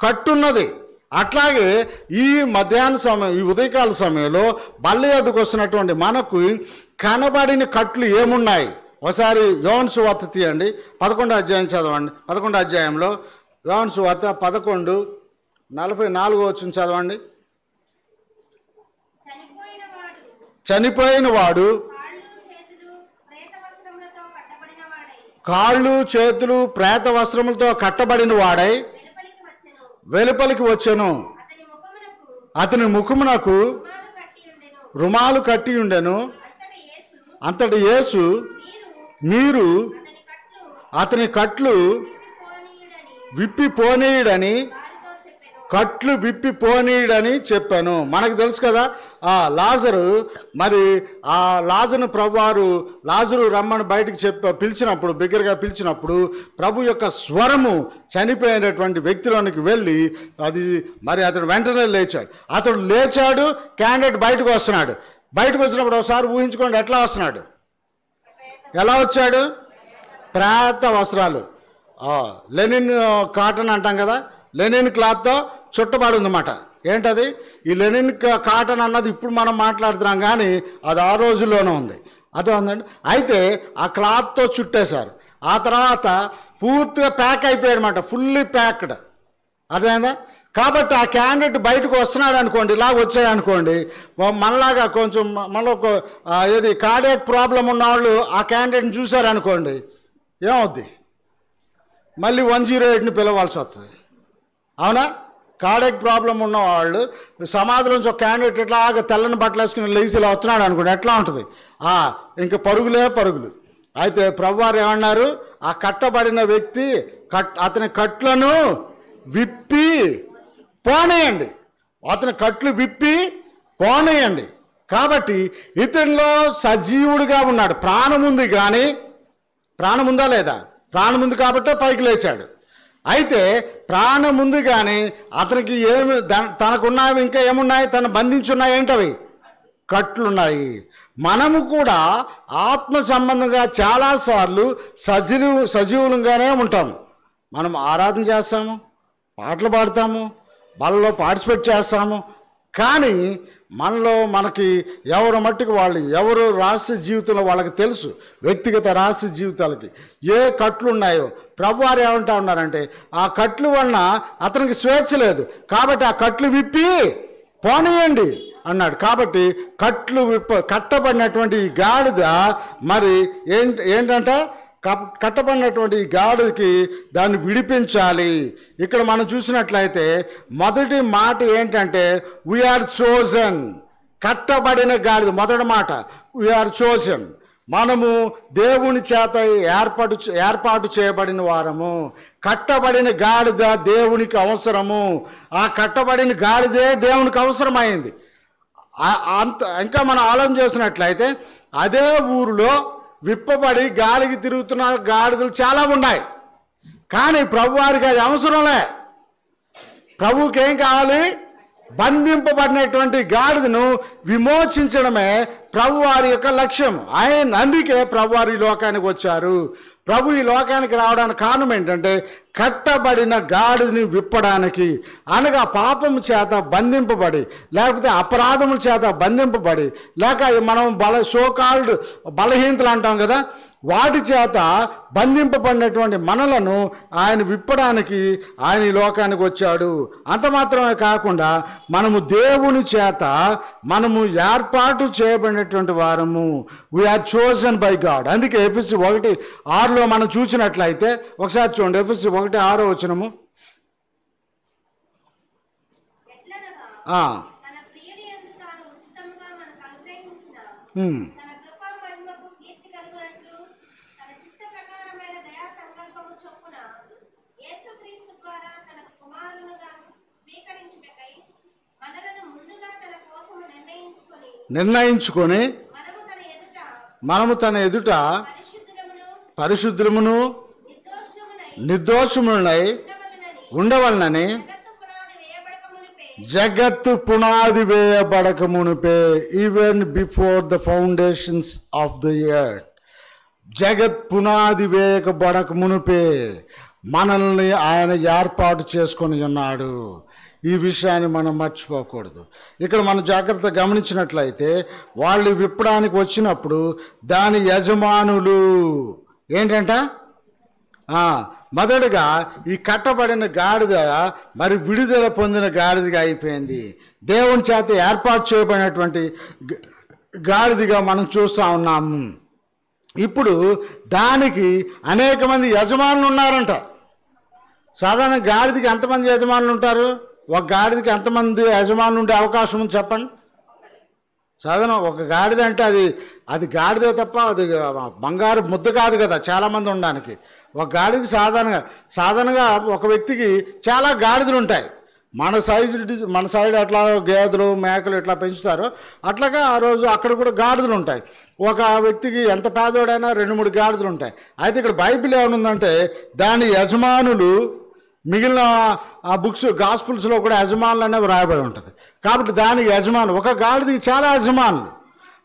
కట్టున్నది. అట్లాగే ఈ మధ్యాహ్న సమయం ఈ ఉదయకాల సమయంలో బల్ల ఎద్దుకు వస్తున్నటువంటి మనకు కనబడిన కట్లు ఏమున్నాయి? ఒకసారి యోన్ సువార్త తీయండి. పదకొండో అధ్యాయం చదవండి. పదకొండో అధ్యాయంలో యోన్ సువార్త పదకొండు నలభై నాలుగో వచ్చిన చదవండి. చనిపోయిన వాడు కాళ్ళు చేతులు ప్రేత వస్త్రములతో కట్టబడిన వాడై వెలుపలికి వచ్చెను. అతని ముఖమునకు రుమాలు కట్టి ఉండెను. అంతటి యేసు మీరు అతని కట్లు విప్పి పోనీయుడని కట్లు విప్పి పోనీడని చెప్పాను. మనకు తెలుసు కదా ఆ లాజరు మరి ఆ లాజరు ప్రభువారు లాజరు రమ్మని బయటికి చెప్ప పిలిచినప్పుడు బిగ్గరగా పిలిచినప్పుడు ప్రభు యొక్క స్వరము చనిపోయినటువంటి వ్యక్తిలోనికి వెళ్ళి అది మరి అతడు వెంటనే లేచాడు. అతడు లేచాడు క్యాండిడేట్ బయటకు వస్తున్నాడు. బయటకు వచ్చినప్పుడు ఒకసారి ఊహించుకోండి ఎట్లా వస్తున్నాడు? ఎలా వచ్చాడు? ప్రాత వస్త్రాలు. లెనిన్ కాటన్ అంటాం కదా లెనిన్ క్లాత్తో చుట్టబడి ఉందన్నమాట ఏంటది? ఈ లెనిన్ కాటన్ అన్నది ఇప్పుడు మనం మాట్లాడుతున్నాం కానీ అది ఆ రోజుల్లోనే ఉంది. అదే ఉందండి. అయితే ఆ క్లాత్తో చుట్టేశారు. ఆ తర్వాత పూర్తిగా ప్యాక్ అయిపోయాడు అనమాట ఫుల్లీ ప్యాక్డ్. అదేందా కాబట్టి ఆ క్యాండిడేట్ బయటకు వస్తున్నాడు అనుకోండి ఇలా వచ్చాడు అనుకోండి మనలాగా కొంచెం మళ్ళీ మనలో ఒక, ఏది కార్డియాక్ ప్రాబ్లం ఉన్న వాళ్ళు ఆ క్యాండిడేట్ని చూశారనుకోండి ఏమవుద్ది? మళ్ళీ వన్ జీరో ఎయిట్ని పిలవాల్సి వస్తుంది. అవునా? కార్డియాక్ ప్రాబ్లం ఉన్న వాళ్ళు నుంచి ఒక క్యాండిడేట్ ఇట్లాగా తెల్లని బట్టలు వేసుకుని లేచి ఇలా వస్తున్నాడు అనుకోండి ఎట్లా ఉంటుంది? ఇంకా ఇంక పరుగులే పరుగులు. అయితే ప్రభువారు ఏమన్నారు? ఆ కట్టబడిన వ్యక్తి కట్ అతని కట్లను విప్పి పోనేయండి. అతని కట్లు విప్పి పోనేయండి. కాబట్టి ఇతనిలో సజీవుడిగా ఉన్నాడు. ప్రాణం ఉంది కానీ ప్రాణం ఉందా లేదా? ప్రాణం ఉంది కాబట్టే పైకి లేచాడు. అయితే ప్రాణం ఉంది కానీ అతనికి ఏమి తనకున్నవి ఇంకా ఏమున్నాయి? తను బంధించున్నాయి ఏంటవి? కట్లున్నాయి. మనము కూడా ఆత్మ సంబంధంగా చాలాసార్లు సజీవు సజీవులుగానే ఉంటాము. మనం ఆరాధన చేస్తాము పాటలు పాడతాము వాళ్ళలో పార్టిసిపేట్ చేస్తాము. కానీ మనలో మనకి ఎవరు మట్టుకు వాళ్ళు ఎవరు రహస్య జీవితంలో వాళ్ళకి తెలుసు. వ్యక్తిగత రహస్య జీవితాలకి. ఏ కట్లు ఉన్నాయో. ప్రభువారు ఏమంటా ఉన్నారంటే ఆ కట్లు వలన అతనికి స్వేచ్ఛ లేదు. కాబట్టి ఆ కట్లు విప్పి పోనీయండి అన్నాడు. కాబట్టి కట్లు విప్ప కట్టబడినటువంటి ఈ గాడిద మరి ఏంటి ఏంటంటే? కట్టబడినటువంటి గాడికి దాన్ని విడిపించాలి. ఇక్కడ మనం చూసినట్లయితే మొదటి మాట ఏంటంటే వీఆర్ చోజన్ కట్టబడిన గాడిద మొదటి మాట వీఆర్ చోజన్ మనము దేవుని చేత ఏర్పాటు ఏర్పాటు చేయబడిన వారము. కట్టబడిన గాడిద దేవునికి అవసరము. ఆ కట్టబడిన గాడిదే దేవునికి అవసరమైంది. అంత ఇంకా మనం ఆలోచన చేసినట్లయితే అదే ఊరిలో విప్పబడి గాలికి తిరుగుతున్న గాడిదలు చాలా ఉన్నాయి. కానీ ప్రభువారికి అది అవసరంలే. ప్రభుకి ఏం కావాలి? బంధింపబడినటువంటి గాడిదను విమోచించడమే ప్రభువారి యొక్క లక్ష్యం. ఆయన అందుకే ప్రభువారి లోకానికి వచ్చారు. ప్రభు ఈ లోకానికి రావడానికి కారణం ఏంటంటే కట్టబడిన గాడిని విప్పడానికి. అనగా పాపం చేత బంధింపబడి లేకపోతే అపరాధముల చేత బంధింపబడి లేక మనం బల సోకాల్డ్ బలహీనతలు అంటాం కదా వాటి చేత బంధింపబడినటువంటి మనలను ఆయన విప్పడానికి ఆయన ఈ లోకానికి వచ్చాడు. అంత మాత్రమే కాకుండా మనము దేవుని చేత మనము ఏర్పాటు చేయబడినటువంటి వారము. వీఆర్ చోజన్ బై గాడ్ అందుకే ఎఫ్ఎస్సి ఒకటి ఆరులో మనం చూసినట్లయితే ఒకసారి చూడండి ఎఫ్ఎస్సి ఒకటి ఆరో వచ్చినము ఆ, తన ప్రియుని యందు తాను ఉచితముగా మనకు అనుగ్రహించిన ఉమ్, తన కృపా మహిమకు కీర్తి కలుగునట్లు తన చిత్త ప్రకారమైన దయా సంకల్పము చొప్పున యేసుక్రీస్తు ద్వారా తన కుమారునుగా స్వీకరించుటకై మనలను ముందుగా తన కోసము నిర్ణయించుకొని మనము తన ఎదుట నిర్దోషమునై నిర్దోషములనై ఉండవలనని జగత్తు పునాది వేయబడక మునిపే. మునిపే even before the foundations of the earth జగత్ పునాది వేయకబడక మునిపే మనల్ని ఆయన ఏర్పాటు చేసుకొని ఉన్నాడు. ఈ విషయాన్ని మనం మర్చిపోకూడదు. ఇక్కడ మనం జాగ్రత్త గమనించినట్లయితే వాళ్ళు విప్పడానికి వచ్చినప్పుడు దాని యజమానులు ఏంటంట? మొదటగా ఈ కట్టబడిన గాడిద మరి విడుదల పొందిన గాడిదగా అయిపోయింది. దేవుని చేత ఏర్పాటు చేయబడినటువంటి గాడిదిగా గాడిదగా మనం చూస్తూ ఉన్నాము ఇప్పుడు దానికి అనేక మంది యజమానులు ఉన్నారంట. సాధారణ గాడిదకి ఎంతమంది యజమానులు ఉంటారు? ఒక గాడిదకి ఎంతమంది యజమానులు ఉండే అవకాశం ఉంది చెప్పండి. సాధనం ఒక గాడిద అంటే అది అది గాడిదే తప్ప అది బంగారు ముద్ద కాదు కదా చాలామంది ఉండడానికి. ఒక గాడిదకి సాధారణంగా సాధారణంగా ఒక వ్యక్తికి చాలా గాడిదలు ఉంటాయి. మన సైజు మన సైడ్ అట్లా గేదెలు మేకలు ఇట్లా పెంచుతారో అట్లాగా ఆ రోజు అక్కడ కూడా గాడిదలు ఉంటాయి. ఒక వ్యక్తికి ఎంత పేదోడైనా రెండు మూడు గాడిదలు ఉంటాయి. అయితే ఇక్కడ బైబిల్ ఏమనుందంటే దాని యజమానులు మిగిలిన ఆ బుక్స్ గాస్పుల్స్లో కూడా యజమానులు అనేవి రాయబడి ఉంటుంది. కాబట్టి దానికి యజమానులు ఒక గాడిదికి చాలా యజమానులు.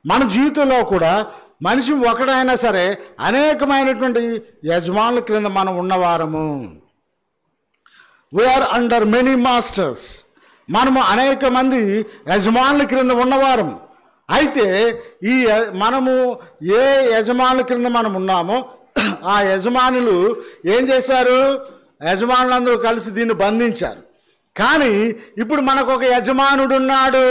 మన జీవితంలో కూడా మనిషి ఒకడైనా సరే అనేకమైనటువంటి యజమానుల క్రింద మనం ఉన్నవారము. వీఆర్ అండర్ మెనీ మాస్టర్స్ మనము అనేక మంది యజమానుల క్రింద ఉన్నవారము. అయితే ఈ మనము ఏ యజమానుల క్రింద మనం ఉన్నామో ఆ యజమానులు ఏం చేశారు? యజమానులందరూ కలిసి దీన్ని బంధించారు. కానీ ఇప్పుడు మనకు ఒక యజమానుడు ఉన్నాడు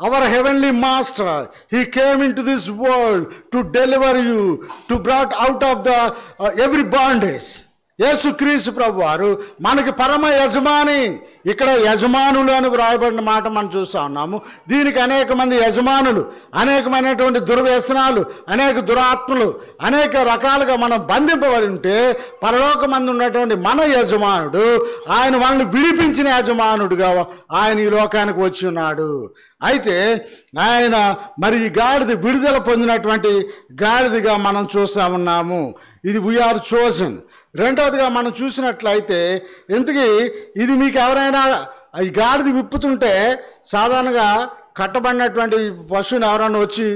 our heavenly master he came into this world to deliver you to brought out of the every bondage యేసుక్రీస్తు ప్రభు వారు మనకి పరమ యజమాని. ఇక్కడ యజమానులు అని వ్రాయబడిన మాట మనం చూస్తూ ఉన్నాము. దీనికి అనేక మంది యజమానులు అనేకమైనటువంటి దుర్వ్యసనాలు అనేక దురాత్మలు అనేక రకాలుగా మనం బంధింపబడి ఉంటే పరలోకమందు ఉన్నటువంటి మన యజమానుడు ఆయన మనల్ని విడిపించిన యజమానుడుగా ఆయన ఈ లోకానికి వచ్చి ఉన్నాడు. అయితే ఆయన మరి ఈ గాడిద విడుదల పొందినటువంటి గాడిదగా మనం చూస్తూ ఉన్నాము. ఇది వీఆర్ చోజన్ రెండవదిగా మనం చూసినట్లయితే ఇంతకీ ఇది మీకు ఎవరైనా ఈ గాడిద విప్పుతుంటే సాధారణంగా కట్టబడినటువంటి పశువుని ఎవరైనా వచ్చి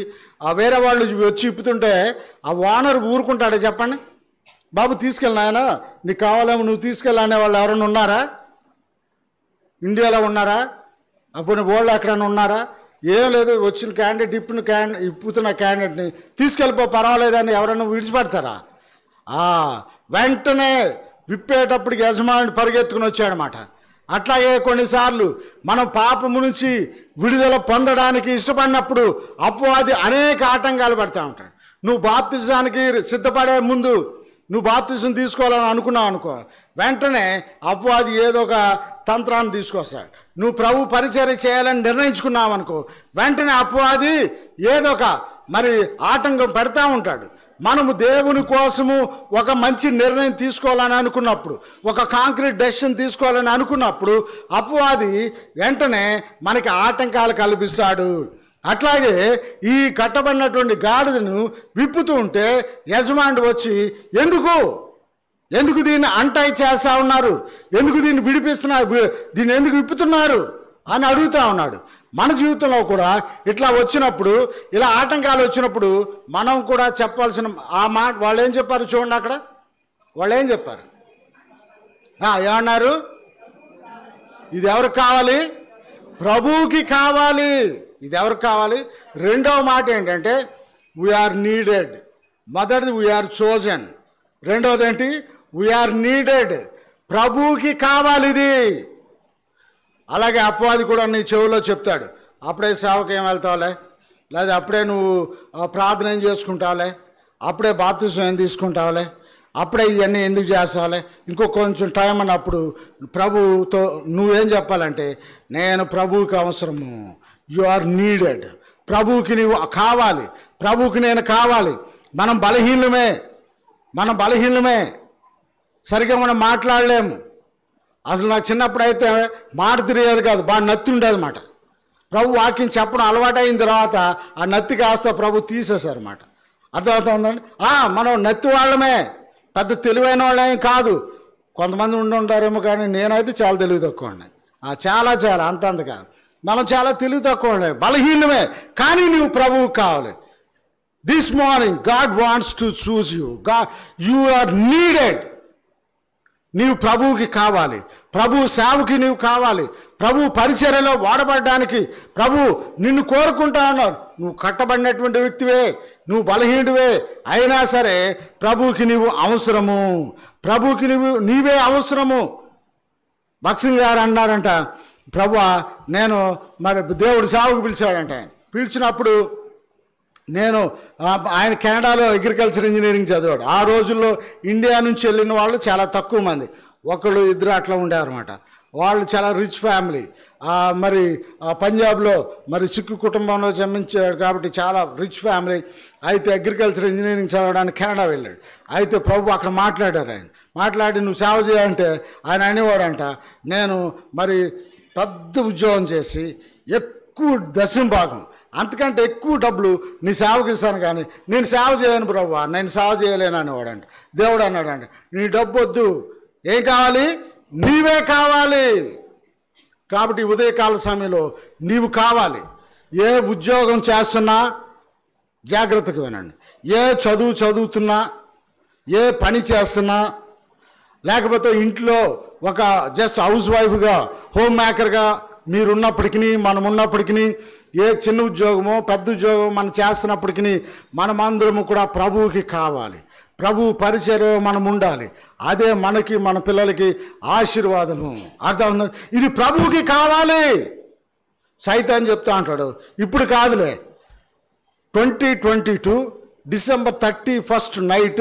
ఆ వేరే వాళ్ళు వచ్చి ఇప్పుతుంటే ఆ ఓనర్ ఊరుకుంటాడే చెప్పండి. బాబు తీసుకెళ్ళి నాయన నీకు కావాలేమో నువ్వు తీసుకెళ్ళనే వాళ్ళు ఎవరైనా ఉన్నారా? ఇండియాలో ఉన్నారా? అప్పుడు వాళ్ళు ఎక్కడైనా ఉన్నారా? ఏం లేదు వచ్చిన క్యాండిడేట్ ఇప్పిన క్యాండి ఇప్పుతున్న క్యాండిడేట్ని తీసుకెళ్ళిపో పర్వాలేదని ఎవరైనా విడిచిపెడతారా? వెంటనే విప్పేటప్పటికి యజమానుడు పరిగెత్తుకుని వచ్చాడనమాట అట్లాగే కొన్నిసార్లు మనం పాపము నుంచి విడుదల పొందడానికి ఇష్టపడినప్పుడు అపవాది అనేక ఆటంకాలు పెడతా ఉంటాడు. నువ్వు బాప్తిజానికి సిద్ధపడే ముందు నువ్వు బాప్తిజం తీసుకోవాలని అనుకున్నావు అనుకో వెంటనే అపవాది ఏదో ఒక తంత్రాన్ని తీసుకొస్తాడు. నువ్వు ప్రభు పరిచయం చేయాలని నిర్ణయించుకున్నావు అనుకో వెంటనే అపవాది ఏదో ఒక మరి ఆటంకం పెడతా ఉంటాడు. మనము దేవుని కోసము ఒక మంచి నిర్ణయం తీసుకోవాలని అనుకున్నప్పుడు ఒక కాంక్రీట్ డెసిషన్ తీసుకోవాలని అనుకున్నప్పుడు అపవాది వెంటనే మనకి ఆటంకాలు కల్పిస్తాడు. అట్లాగే ఈ కట్టబడినటువంటి గాడిదను విప్పుతూ ఉంటే యజమానుడు వచ్చి ఎందుకు? ఎందుకు దీన్ని అంటాయి చేస్తా ఉన్నారు? ఎందుకు దీన్ని విడిపిస్తున్నారు? దీన్ని ఎందుకు విప్పుతున్నారు? అని అడుగుతా ఉన్నాడు. మన జీవితంలో కూడా ఇట్లా వచ్చినప్పుడు ఇలా ఆటంకాలు వచ్చినప్పుడు మనం కూడా చెప్పాల్సిన ఆ మాట వాళ్ళు ఏం చెప్పారు చూడండి అక్కడ? వాళ్ళు ఏం చెప్పారు ఏమన్నారు? ఇది ఎవరికి కావాలి? ప్రభువుకి కావాలి. ఇది ఎవరికి కావాలి? రెండవ మాట ఏంటంటే వీఆర్ నీడెడ్ మొదటిది వీఆర్ చోజన్ రెండవది ఏంటి? వీఆర్ నీడెడ్ ప్రభువుకి కావాలి ఇది. అలాగే అపవాది కూడా నీ చెవిలో చెప్తాడు. అప్పుడే సేవకు ఏం వెళ్తావులే? లేదా అప్పుడే నువ్వు ప్రార్థన ఏం చేసుకుంటావులే? అప్పుడే బాప్తిజం ఏం తీసుకుంటావులే? అప్పుడే ఇవన్నీ ఎందుకు చేస్తావులే? ఇంకో కొంచెం టైం అన్నప్పుడు ప్రభువుతో నువ్వేం చెప్పాలంటే నేను ప్రభువుకి అవసరము. యు ఆర్ నీడెడ్ ప్రభువుకి నీవు కావాలి. ప్రభువుకి నేను కావాలి. మనం బలహీనమే మనం బలహీనమే సరిగ్గా మనం మాట్లాడలేము. అసలు నాకు చిన్నప్పుడు అయితే మాట తిరిగేది కాదు బాగా నత్తి ఉండేది మాట ప్రభు వాక్యం చెప్పడం అలవాటైన తర్వాత ఆ నత్తి కాస్త ప్రభు తీసేశారన్నమాట అర్థమవుతుందండి మనం నత్తి వాళ్ళమే. పెద్ద తెలివైన వాళ్ళేం కాదు. కొంతమంది ఉండి ఉంటారేమో కానీ నేనైతే చాలా తెలివి తక్కువ చాలా చాలా అంత అంత కాదు మనం చాలా తెలివి తక్కువ బలహీనమే. కానీ నీవు ప్రభువు కావాలి. This morning God wants to choose you గా యు ఆర్ నీడెడ్ నీవు ప్రభువుకి కావాలి. ప్రభు సేవకి నీవు కావాలి. ప్రభు పరిచర్యలో వాడబడడానికి ప్రభు నిన్ను కోరుకుంటా ఉన్నావు నువ్వు కట్టబడినటువంటి వ్యక్తివే నువ్వు బలహీనుడివే. అయినా సరే ప్రభువుకి నీవు అవసరము. ప్రభువుకి నీవు నీవే అవసరము. భక్సింగ్ గారు అన్నారంట ప్రభు నేను మరి దేవుడు సేవకు పిలిచాడంట. పిలిచినప్పుడు నేను ఆయన కెనడాలో అగ్రికల్చర్ ఇంజనీరింగ్ చదివాడు. ఆ రోజుల్లో ఇండియా నుంచి వెళ్ళిన వాళ్ళు చాలా తక్కువ మంది. ఒకళ్ళు ఇద్దరు అట్లా ఉండేవారన్నమాట. వాళ్ళు చాలా రిచ్ ఫ్యామిలీ మరి ఆ, పంజాబ్లో మరి సిక్కు కుటుంబంలో జన్మించాడు కాబట్టి చాలా రిచ్ ఫ్యామిలీ అయితే అగ్రికల్చర్ ఇంజనీరింగ్ చదవడానికి కెనడా వెళ్ళాడు. అయితే ప్రభు అక్కడ మాట్లాడారు ఆయన. మాట్లాడి నువ్వు సేవ చేయాలంటే ఆయన అనేవాడంట. నేను మరి పెద్ద ఉద్యోగం చేసి ఎక్కువ దశం భాగం అంతకంటే ఎక్కువ డబ్బులు నీ సేవకి ఇస్తాను కానీ నేను సేవ చేయను ప్రభు నేను సేవ చేయలేను అనేవాడంట దేవుడు అన్నాడంట నీ డబ్బు వద్దు. ఏం కావాలి? నీవే కావాలి. కాబట్టి ఉదయకాల సమయంలో నీవు కావాలి. ఏ ఉద్యోగం చేస్తున్నా జాగ్రత్తగా వినండి. ఏ చదువు చదువుతున్నా ఏ పని చేస్తున్నా లేకపోతే ఇంట్లో ఒక జస్ట్ హౌస్ వైఫ్గా హోమ్ మేకర్గా మీరున్నప్పటికీ మనం ఉన్నప్పటికీ ఏ చిన్న ఉద్యోగమో పెద్ద ఉద్యోగం మనం చేస్తున్నప్పటికీ మనమందరము కూడా ప్రభువుకి కావాలి. ప్రభు పరిచయం మనం ఉండాలి. అదే మనకి మన పిల్లలకి ఆశీర్వాదము. అర్థం ఇది ప్రభువుకి కావాలి. సైతాన్ చెప్తా అంటాడు. ఇప్పుడు కాదులే. Twenty twenty two December thirty first night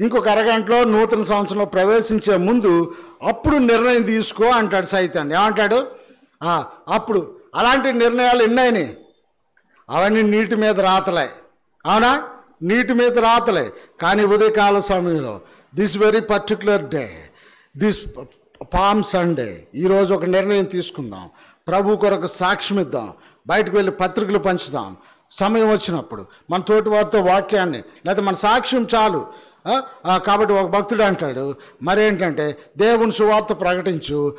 ఇంకొక అరగంటలో నూతన సంవత్సరంలో ప్రవేశించే ముందు అప్పుడు నిర్ణయం తీసుకో అంటాడు సైతాన్. ఏమంటాడు? అప్పుడు అలాంటి నిర్ణయాలు ఎన్నైనాయి? అవన్నీ నీటి మీద రాతలే. అవునా? నీటి మీద రాతలే. కానీ ఉదయకాల సమయంలో this very particular day this palm Sunday ఈరోజు ఒక నిర్ణయం తీసుకుందాం. ప్రభు కొరకు సాక్ష్యం ఇద్దాం. బయటకు వెళ్ళి పత్రికలు పంచుదాం. సమయం వచ్చినప్పుడు మన తోటి వారితో వాక్యాన్ని లేదా మన సాక్ష్యం చాలు. కాబట్టి ఒక భక్తుడు అంటాడు మరేంటంటే దేవుని సువార్త ప్రకటించు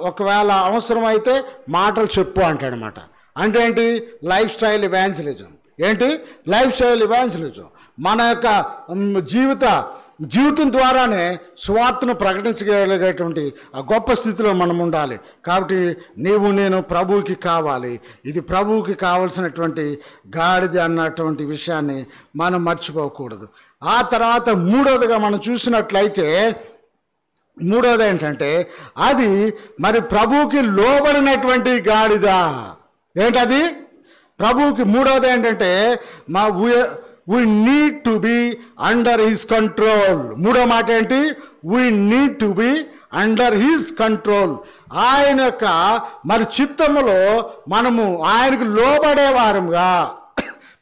ఒకవేళ అవసరమైతే మాటలు చెప్పు అంటాడనమాట. అంటే ఏంటి? లైఫ్ స్టైల్ ఇవాన్సిలిజం ఏంటి? లైఫ్ స్టైల్ ఇవాన్సిలిజం మన యొక్క జీవిత జీవితం ద్వారానే సువార్తను ప్రకటించగలిగేటువంటి ఆ గొప్ప స్థితిలో మనం ఉండాలి. కాబట్టి నీవు నేను ప్రభువుకి కావాలి. ఇది ప్రభువుకి కావలసినటువంటి గాడిది అన్నటువంటి విషయాన్ని మనం మర్చిపోకూడదు. ఆ తర్వాత మూడవదిగా మనం చూసినట్లయితే మూడోది ఏంటంటే అది మరి ప్రభువుకి లోబడినటువంటి గాడిద. ఏంటది? ప్రభువుకి మూడవది ఏంటంటే మా we need to be under his control మూడో మాట ఏంటి? We need to be under his control ఆయన యొక్క మరి చిత్తములో మనము ఆయనకు లోబడేవారుగా.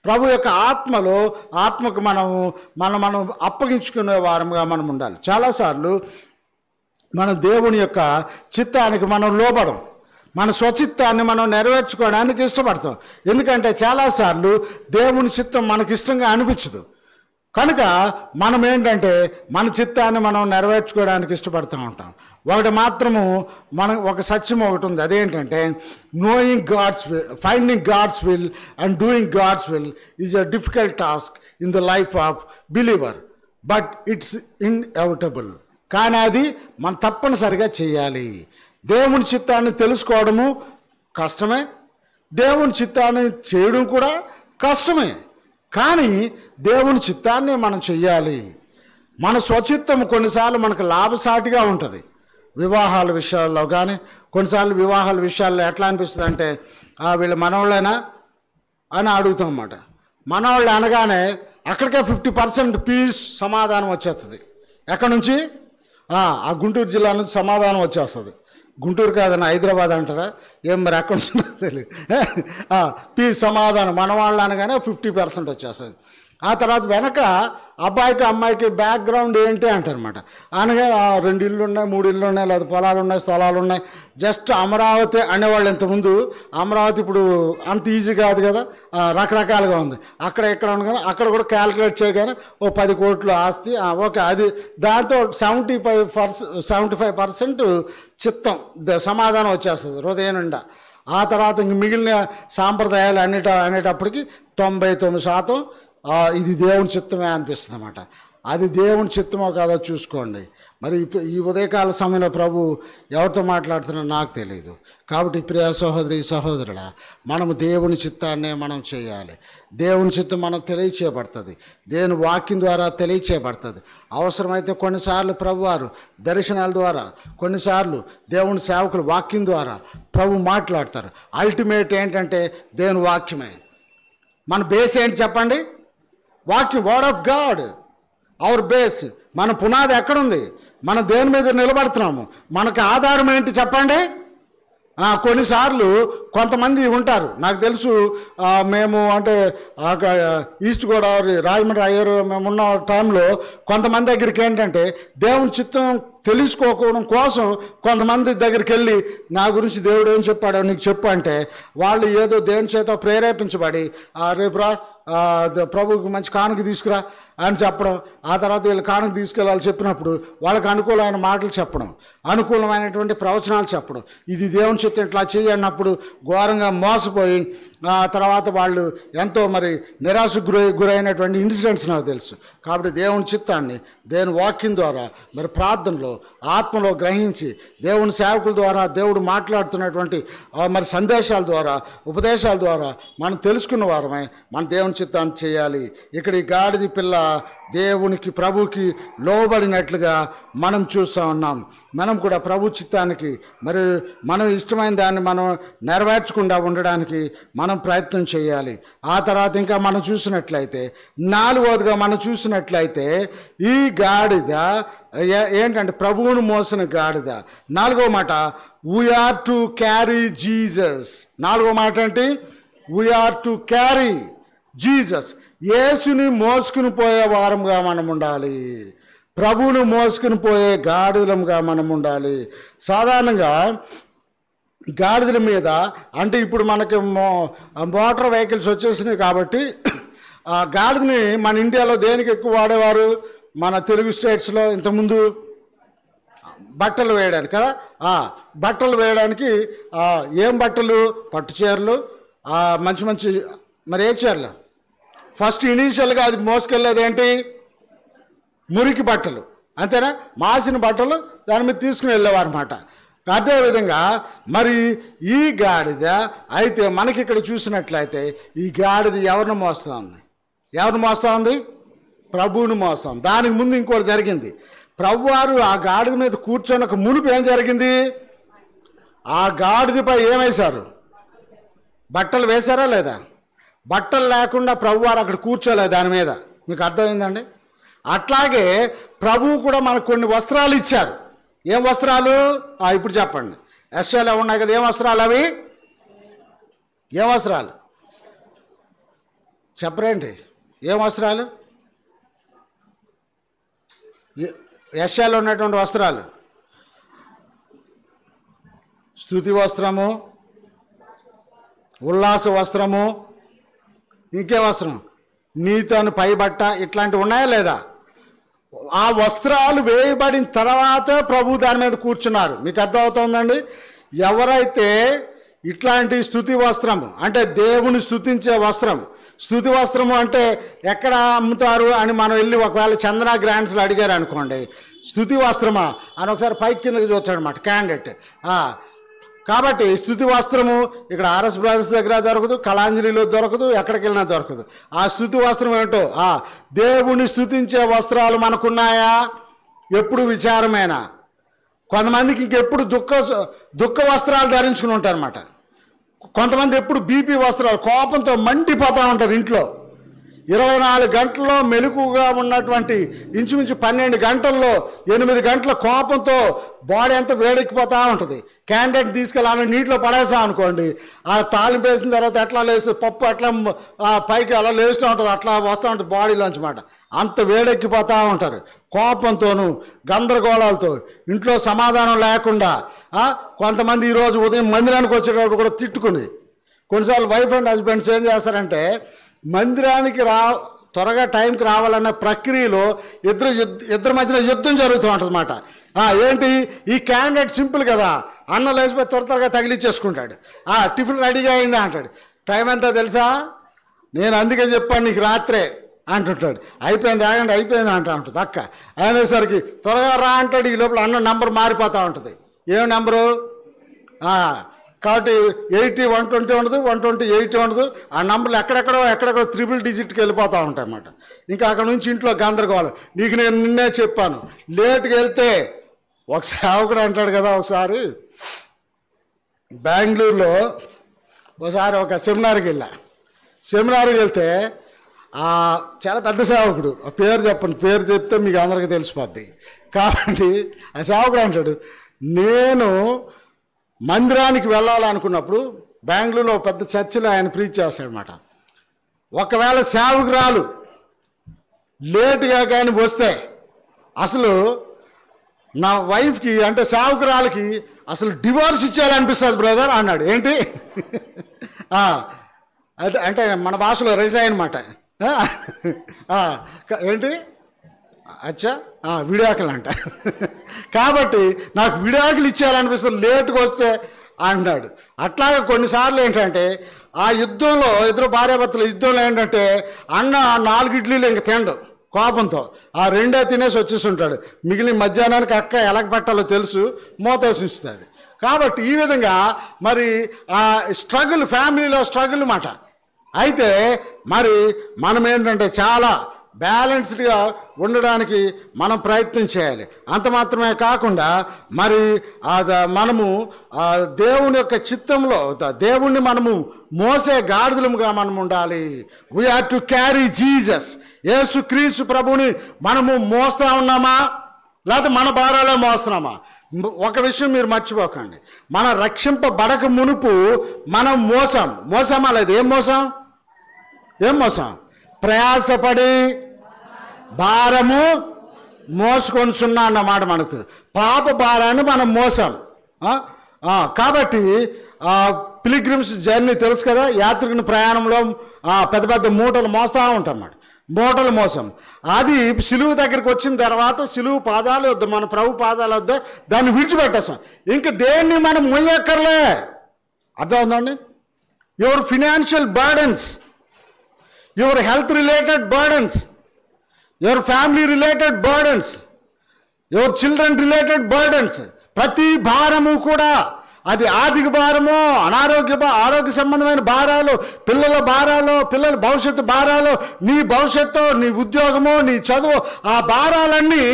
ప్రభు యొక్క ఆత్మలో ఆత్మకు మనము మనం మనం అప్పగించుకునే వారముగా మనం ఉండాలి. చాలాసార్లు మనం దేవుని యొక్క చిత్తానికి మనం లోబడం. మన స్వచిత్తాన్ని మనం నెరవేర్చుకోవడానికి ఇష్టపడతాం. ఎందుకంటే చాలాసార్లు దేవుని చిత్తం మనకి ఇష్టంగా అనిపించదు. కనుక మనం ఏంటంటే మన చిత్తాన్ని మనం నెరవేర్చుకోవడానికి ఇష్టపడుతూ ఉంటాం. ఒకటి మాత్రము మన ఒక సత్యం ఒకటి ఉంది. అదేంటంటే knowing God's will finding God's will and doing God's will is a difficult task in the life of believer but it's inevitable కానీ అది మనం తప్పనిసరిగా చేయాలి. దేవుని చిత్తాన్ని తెలుసుకోవడము కష్టమే. దేవుని చిత్తాన్ని చేయడం కూడా కష్టమే. కానీ దేవుని చిత్తాన్ని మనం చెయ్యాలి. మన స్వచిత్తం కొన్నిసార్లు మనకు లాభసాటిగా ఉంటుంది. వివాహాల విషయాల్లో కానీ కొన్నిసార్లు వివాహాల విషయాల్లో ఎట్లా అనిపిస్తుంది అంటే "ఆ, వీళ్ళు మనవాళ్ళైనా అని అడుగుతాం అన్నమాట. మనవాళ్ళు అనగానే అక్కడికే ఫిఫ్టీ పర్సెంట్ పీస్ సమాధానం వచ్చేస్తుంది. ఎక్కడి నుంచి? ఆ గుంటూరు జిల్లా నుంచి సమాధానం వచ్చేస్తుంది. గుంటూరు కాదని హైదరాబాద్ అంటారా? ఏం మరి ఎక్కడి నుంచి? తెలియదు పీస్ సమాధానం. మన వాళ్ళు అనగానే ఫిఫ్టీ పర్సెంట్ వచ్చేస్తుంది. ఆ తర్వాత వెనక అబ్బాయికి అమ్మాయికి బ్యాక్గ్రౌండ్ ఏంటి అంటారనమాట అనగా "ఆ, రెండు ఇళ్ళు ఉన్నాయి మూడు ఇళ్ళు ఉన్నాయి లేదా పొలాలు ఉన్నాయి స్థలాలు ఉన్నాయి. జస్ట్ అమరావతి అనేవాళ్ళు ఇంతకుముందు అమరావతి ఇప్పుడు అంత ఈజీ కాదు కదా రకరకాలుగా ఉంది. అక్కడ ఇక్కడ కదా అక్కడ కూడా క్యాలిక్యులేట్ చేయగానే ఓ పది కోట్లు ఆస్తి ఓకే అది దాంతో seventy five percent seventy five percent చిత్తం ద- సమాధానం వచ్చేస్తుంది హృదయం నిండా. ఆ తర్వాత ఇంక మిగిలిన సాంప్రదాయాలు అనేట అనేటప్పటికి తొంభై తొమ్మిది శాతం ఇది దేవుని చిత్తమే అనిపిస్తుంది అనమాట అది దేవుని చిత్తమో కాదో చూసుకోండి. మరి ఈ ఉదయకాల సమయంలో ప్రభు ఎవరితో మాట్లాడుతున్నారో నాకు తెలియదు కాబట్టి ప్రియ సహోదరి సహోదరుడా మనము దేవుని చిత్తాన్నే మనం చేయాలి. దేవుని చిత్తం మనం తెలియచేయబడుతుంది. దేవుని వాక్యం ద్వారా తెలియచేయబడుతుంది. అవసరమైతే కొన్నిసార్లు ప్రభువారు దర్శనాల ద్వారా కొన్నిసార్లు దేవుని సేవకులు వాక్యం ద్వారా ప్రభు మాట్లాడతారు. అల్టిమేట్ ఏంటంటే దేవుని వాక్యమే. మన బేస్ ఏంటి చెప్పండి? వాక్యం word of God our base మన పునాది ఎక్కడుంది? మనం దేని మీద నిలబడుతున్నాము? మనకు ఆధారం ఏంటి చెప్పండి? కొన్నిసార్లు కొంతమంది ఉంటారు. నాకు తెలుసు మేము అంటే ఈస్ట్ గోదావరి రాజమండ్రి అయ్యారు మేము ఉన్న టైంలో కొంతమంది దగ్గరికి ఏంటంటే దేవుని చిత్తం తెలుసుకోవడం కోసం కొంతమంది దగ్గరికి వెళ్ళి నా గురించి దేవుడు ఏం చెప్పాడో నీకు చెప్పు అంటే వాళ్ళు ఏదో దేని చేత ప్రేరేపించబడి "ఆ, రేపు రా ప్రభువుకి మంచి కానుక తీసుకురా. అని చెప్పడం ఆ తర్వాత వీళ్ళు కానుక తీసుకెళ్ళాలి చెప్పినప్పుడు వాళ్ళకి అనుకూలమైన మాటలు చెప్పడం అనుకూలమైనటువంటి ప్రవచనాలు చెప్పడం. ఇది దేవుని చిత్తం ఇట్లా చేయన్నప్పుడు ఘోరంగా మోసపోయి ఆ తర్వాత వాళ్ళు ఎంతో మరి నిరాశ గురై గురైనటువంటి ఇన్సిడెంట్స్ నాకు తెలుసు. కాబట్టి దేవుని చిత్తాన్ని దేవుని వాక్యం ద్వారా మరి ప్రార్థనలో ఆత్మలో గ్రహించి దేవుని సేవకుల ద్వారా దేవుడు మాట్లాడుతున్నటువంటి మరి సందేశాల ద్వారా ఉపదేశాల ద్వారా మనం తెలుసుకున్న వారమై మన దేవుని చిత్తాన్ని చేయాలి. ఇక్కడ ఈ గాడిది పిల్ల దేవునికి ప్రభుకి లోబడినట్లుగా మనం చూస్తూ ఉన్నాం. మనం కూడా ప్రభు చిత్తానికి మరి మనం ఇష్టమైన దాన్ని మనం నెరవేర్చకుండా ఉండడానికి మనం ప్రయత్నం చేయాలి. ఆ తర్వాత ఇంకా మనం చూసినట్లయితే నాలుగవదిగా మనం చూసినట్లయితే ఈ గాడిద ఏంటంటే ప్రభువును మోసిన గాడిద. నాలుగో మాట వీఆర్ టు క్యారీ జీజస్ నాలుగో మాట అంటే వీఆర్ టు క్యారీ జీజస్ యేసుని మోసుకుని పోయే వారంగా మనం ఉండాలి ప్రభువును మోసుకుని పోయే గాడిదలంగా మనం ఉండాలి సాధారణంగా గాడిదల మీద అంటే ఇప్పుడు మనకి మో మోటార్ వెహికల్స్ వచ్చేసినాయి కాబట్టి ఆ గాడిదని మన ఇండియాలో దేనికి ఎక్కువ వాడేవారు? మన తెలుగు స్టేట్స్లో ఇంతకుముందు బట్టలు వేయడానికి కదా? ఆ, బట్టలు వేయడానికి ఏం బట్టలు? పట్టు చీరలు మంచి మంచి మరి ఏ చీరలు? ఫస్ట్ ఇనీషియల్గా అది మోసుకెళ్ళేది ఏంటి? మురికి బట్టలు. అంతేనా? మాసిన బట్టలు దాని మీద తీసుకుని వెళ్ళేవారు అనమాట అదేవిధంగా మరి ఈ గాడిద అయితే మనకి ఇక్కడ చూసినట్లయితే ఈ గాడిద ఎవరిని మోస్తుంది? ఎవరిని మోస్తుంది? ప్రభువుని మోస్తాం దానికి ముందు ఇంకోటి జరిగింది. ప్రభువారు ఆ గాడిద మీద కూర్చొని ఒక మునుపు ఏం జరిగింది? ఆ గాడిదపై ఏమేశారు? బట్టలు వేశారా లేదా? బట్టలు లేకుండా ప్రభువారు అక్కడ కూర్చోలేదు దాని మీద. మీకు అర్థమైందండి? అట్లాగే ప్రభువు కూడా మనకు కొన్ని వస్త్రాలు ఇచ్చారు. ఏం వస్త్రాలు? ఇప్పుడు చెప్పండి. ఎస్ఎల్ ఉన్నాయి కదా ఏం వస్త్రాలు అవి? ఏం వస్త్రాలు? చెప్పరేంటి? ఏం వస్త్రాలు? యశాలో ఉన్నటువంటి వస్త్రాలు. స్థుతి వస్త్రము ఉల్లాస వస్త్రము ఇంకే వస్త్రం నీతోని పైబట్ట ఇట్లాంటివి ఉన్నాయా లేదా? ఆ వస్త్రాలు వేయబడిన తర్వాత ప్రభు దాని మీద కూర్చున్నారు. మీకు అర్థమవుతుందండి? ఎవరైతే ఇట్లాంటి స్థుతి వస్త్రము అంటే దేవుని స్థుతించే వస్త్రం స్థుతి వస్త్రము అంటే ఎక్కడ అమ్ముతారు అని మనం వెళ్ళి ఒకవేళ చంద్ర గ్రాండ్స్లో అడిగారు అనుకోండి స్థుతి వస్త్రమా? అని ఒకసారి పైకి కిందకి చూస్తాడు అనమాట క్యాండిడేట్. కాబట్టి స్థుతి వస్త్రము ఇక్కడ ఆర్ఎస్ బ్రదర్స్ దగ్గర దొరకదు కళాంజలిలో దొరకదు ఎక్కడికి వెళ్ళినా దొరకదు. ఆ స్థుతి వస్త్రం ఏమిటో ఆ దేవుని స్థుతించే వస్త్రాలు మనకున్నాయా? ఎప్పుడు విచారమేనా? కొంతమందికి ఇంకెప్పుడు దుఃఖ దుఃఖ వస్త్రాలు ధరించుకుని ఉంటారన్నమాట. కొంతమంది ఎప్పుడు బీపీ వస్త్రాలు కోపంతో మండిపోతూ ఉంటారు ఇంట్లో. ఇరవై నాలుగు గంటల్లో మెలకుగా ఉన్నటువంటి ఇంచుమించు పన్నెండు గంటల్లో ఎనిమిది గంటల కోపంతో బాడీ అంతా వేడెక్కిపోతూ ఉంటుంది. క్యాండిడేట్ తీసుకెళ్ళాలని నీటిలో పడేసాం అనుకోండి ఆ తాలింపు వేసిన తర్వాత ఎట్లా లేస్తుంది పప్పు ఎట్లా పైకి అలా లేస్తూ ఉంటుంది అట్లా వస్తూ ఉంటుంది బాడీలోంచి మాట. అంత వేడెక్కిపోతూ ఉంటారు. కోపంతోనూ గందరగోళాలతో ఇంట్లో సమాధానం లేకుండా కొంతమంది ఈరోజు ఉదయం మందిరానికి వచ్చేటప్పుడు కూడా తిట్టుకుని కొన్నిసార్లు వైఫ్ అండ్ హస్బెండ్స్ ఏం చేస్తారంటే మందిరానికి రా త్వరగా టైంకి రావాలన్న ప్రక్రియలో ఇద్దరు యుద్ధ ఇద్దరి మధ్యన యుద్ధం జరుగుతూ ఉంటుందన్నమాట. ఏంటి? ఈ క్యాండిడేట్ సింపుల్ కదా. అన్న లేచిపోయి త్వర త్వరగా తగిలిచ్చేసుకుంటాడు. ఆ టిఫిన్ రెడీగా అయిందా అంటాడు. టైం ఎంతో తెలుసా? నేను అందుకే చెప్పాను నీకు రాత్రే అంటుంటాడు. అయిపోయింది ఆగండి అయిపోయింది అంటా ఉంటుంది అక్క. అయినసరికి త్వరగా రా అంటాడు. ఈ లోపల అన్న నంబర్ మారిపోతూ ఉంటుంది. ఏం నెంబరు? కాబట్టి ఎయిటీ వన్ ట్వంటీ ఉండదు వన్ ట్వంటీ ఎయిటీ ఉండదు. ఆ నంబర్లు ఎక్కడెక్కడో ఎక్కడెక్కడో త్రిబుల్ డిజిట్కి వెళ్ళిపోతూ ఉంటాయి అన్నమాట ఇంకా అక్కడ నుంచి ఇంట్లో గందరగోళం. నీకు నేను నిన్నే చెప్పాను. లేట్కి వెళ్తే ఒక సేవకుడు అంటాడు కదా ఒకసారి బెంగళూరులో ఒకసారి ఒక సెమినార్కి వెళ్ళా. సెమినార్కి వెళ్తే చాలా పెద్ద సేవకుడు ఆ పేరు చెప్పండి పేరు చెప్తే మీకు అందరికీ తెలిసిపోద్ది. కాబట్టి ఆ సేవకుడు అంటాడు నేను మందిరానికి వెళ్ళాలనుకున్నప్పుడు బెంగళూరులో పెద్ద చర్చిలో ఆయన ప్రీచ్ చేస్తాడనమాట ఒకవేళ సేవకురాలు లేటుగా కానీ వస్తే అసలు నా వైఫ్కి అంటే సేవకురాలకి అసలు డివోర్స్ ఇచ్చేయాలనిపిస్తుంది బ్రదర్ అన్నాడు. ఏంటి? అది అంటే మన భాషలో రిజైన్ అనమాట ఏంటి? అచ్చా? ఆ, విడాకులు అంట కాబట్టి నాకు విడాకులు ఇచ్చేయాలనిపిస్తుంది లేటుగా వస్తే అన్నాడు అట్లాగే కొన్నిసార్లు ఏంటంటే ఆ యుద్ధంలో ఇద్దరు భార్యాభర్తల యుద్ధంలో ఏంటంటే అన్న నాలుగు ఇడ్లీలు ఇంక తినడు కోపంతో. ఆ రెండే తినేసి వచ్చేసి ఉంటాడు మిగిలిన మధ్యాహ్నానికి అక్క ఎలాగ పెట్టాలో తెలుసు మోతేసి ఉంచుతుంది. కాబట్టి ఈ విధంగా మరి ఆ స్ట్రగుల్ ఫ్యామిలీలో స్ట్రగుల్ మాట. అయితే మరి మనం ఏంటంటే చాలా బ్యాలెన్స్డ్గా ఉండడానికి మనం ప్రయత్నం చేయాలి. అంత మాత్రమే కాకుండా మరి మనము దేవుని యొక్క చిత్తంలో దేవుణ్ణి మనము మోసే గాడిదలుగా మనం ఉండాలి. We are to carry Jesus యేసు క్రీసు ప్రభుని మనము మోస్తా ఉన్నామా? లేకపోతే మన భారాలే మోస్తున్నామా? ఒక విషయం మీరు మర్చిపోకండి. మన రక్షింపబడక మునుపు మనం మోసం. మోసమా లేదు ఏం మోసం? ఏం మోసం? ప్రయాసపడి భారము మోసుకొనిచున్నా అన్నమాట మనకు పాప భారాన్ని మనం మోసాం. కాబట్టి పిలిగ్రిమ్స్ జర్నీ తెలుసు కదా యాత్రికుని ప్రయాణంలో పెద్ద పెద్ద మూటలు మోస్తూ ఉంటామన్నమాట మూటలు మోసం. అది సిలువు దగ్గరికి వచ్చిన తర్వాత సిలువు పాదాలు వద్దు మన ప్రభు పాదాలు వద్దు దాన్ని విడిచిపెట్టేస్తాం. ఇంక దేన్ని మనం మొయ్యక్కర్లే? అర్థం ఉందండి your financial burdens your health related burdens your family related burdens your children related burdens ప్రతి భారము కూడా అది ఆర్థిక భారము అనారోగ్య ఆరోగ్య సంబంధమైన భారాలు పిల్లల భారాలు పిల్లల భవిష్యత్తు భారాలు నీ భవిష్యత్తు నీ ఉద్యోగము నీ చదువు ఆ భారాలన్నీ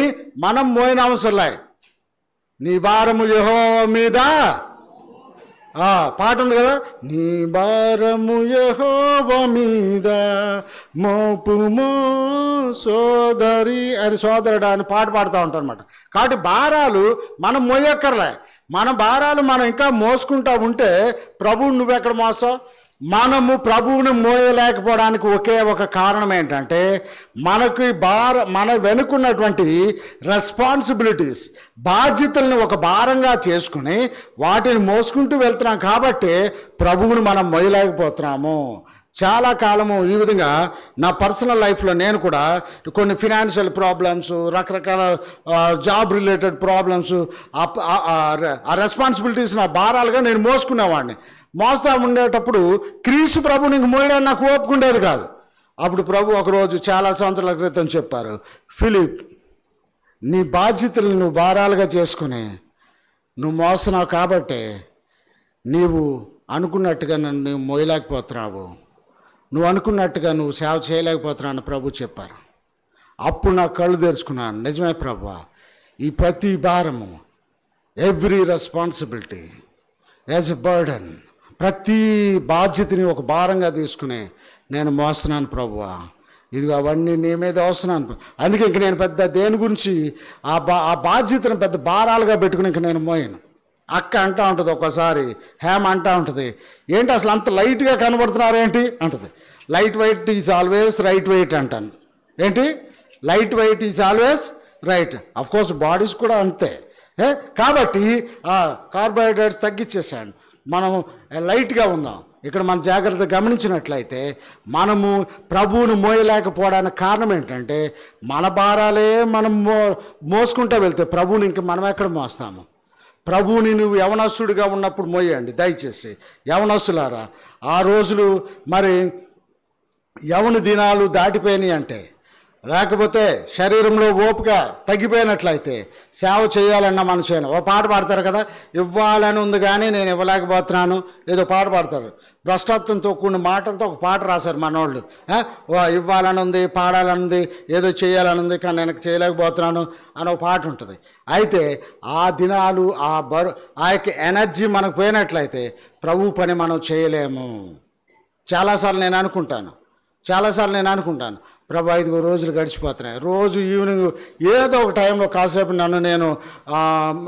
మనం మోయిన అవసరంలే నీ భారము యహో మీద ఆ పాట ఉంది కదా? నీ భారము యెహోవ మీద మోపుమో సోదరి అని సోదరుడు అని పాట పాడుతూ ఉంటారు అనమాట కాబట్టి భారాలు మనం మోయక్కర్లే. మన భారాలు మనం ఇంకా మోసుకుంటా ఉంటే ప్రభువు నువ్వెక్కడ మోస్తావు? మనము ప్రభువుని మోయలేకపోవడానికి ఒకే ఒక కారణం ఏంటంటే మనకి భార మన వెనుకున్నటువంటి రెస్పాన్సిబిలిటీస్ బాధ్యతల్ని ఒక భారంగా చేసుకుని వాటిని మోసుకుంటూ వెళ్తున్నాం కాబట్టి ప్రభువుని మనం మోయలేకపోతున్నాము చాలా కాలము ఈ విధంగా నా పర్సనల్ లైఫ్లో నేను కూడా కొన్ని ఫినాన్షియల్ ప్రాబ్లమ్స్ రకరకాల జాబ్ రిలేటెడ్ ప్రాబ్లమ్స్ ఆ రెస్పాన్సిబిలిటీస్ నా భారాలుగా నేను మోసుకునేవాడిని మోస్తా ఉండేటప్పుడు క్రీస్తు ప్రభు నీకు మోయడానికి నాకు ఓపుకుండేది కాదు. అప్పుడు ప్రభు ఒకరోజు చాలా సంవత్సరాల క్రితం చెప్పారు ఫిలిప్ నీ బాధ్యతలు నువ్వు భారాలుగా చేసుకుని నువ్వు మోస్తున్నావు కాబట్టే నీవు అనుకున్నట్టుగా నన్ను నువ్వు మోయలేకపోతున్నావు. నువ్వు అనుకున్నట్టుగా నువ్వు సేవ చేయలేకపోతున్నావు అని ప్రభు చెప్పారు. అప్పుడు నా కళ్ళు తెరుచుకున్నాను. నిజమే ప్రభు ఈ ప్రతి భారము every responsibility as a burden ప్రతి బాధ్యతని ఒక భారంగా తీసుకుని నేను మోస్తున్నాను ప్రభువా. ఇదిగో అవన్నీ నీ మీద వస్తున్నాను అందుకే ఇంక నేను పెద్ద దేని గురించి ఆ బా ఆ బాధ్యతను పెద్ద భారాలుగా పెట్టుకుని ఇంక నేను మోయను. అక్క అంటా ఉంటుంది ఒక్కోసారి హేమ అంటా ఉంటుంది. ఏంటి అసలు అంత లైట్గా కనబడుతున్నారేంటి అంటుంది. Light weight is always right weight అంటాను. ఏంటి? Light weight is always right. Of course bodies కూడా అంతే. కాబట్టి ఆ కార్బోహైడ్రేట్స్ తగ్గించేసాను మనం లైట్గా ఉందాం ఇక్కడ మన జాగ్రత్త గమనించినట్లయితే మనము ప్రభువును మోయలేకపోవడానికి కారణం ఏంటంటే మన భారాలే మనం మో మోసుకుంటూ వెళ్తే ప్రభువుని ఇంక మనం ఎక్కడ మోస్తాము? ప్రభువుని నువ్వు యవనస్తుడిగా ఉన్నప్పుడు మోయండి దయచేసి. యవనస్తులారా ఆ రోజులు మరి యవన దినాలు దాటిపోయినాయి అంటే లేకపోతే శరీరంలో ఓపిక తగ్గిపోయినట్లయితే సేవ చేయాలన్న మనసు ఓ పాట పాడతారు కదా ఇవ్వాలని ఉంది కానీ నేను ఇవ్వలేకపోతున్నాను. ఏదో పాట పాడతారు. భ్రష్టత్వంతో కొన్ని మాటలతో ఒక పాట రాశారు మనోళ్ళు. ఓ ఇవ్వాలని ఉంది పాడాలని ఉంది ఏదో చేయాలని ఉంది కానీ నేను చేయలేకపోతున్నాను అని ఒక పాట ఉంటుంది. అయితే ఆ దినాలు ఆ బరు ఆ యొక్క ఎనర్జీ మనకు పోయినట్లయితే ప్రభు పని మనం చేయలేము. చాలాసార్లు నేను అనుకుంటాను. చాలాసార్లు నేను అనుకుంటాను. ప్రభా ఐదుగు రోజులు గడిచిపోతున్నాయి. రోజు ఈవినింగ్ ఏదో ఒక టైంలో కాసేపు నన్ను నేను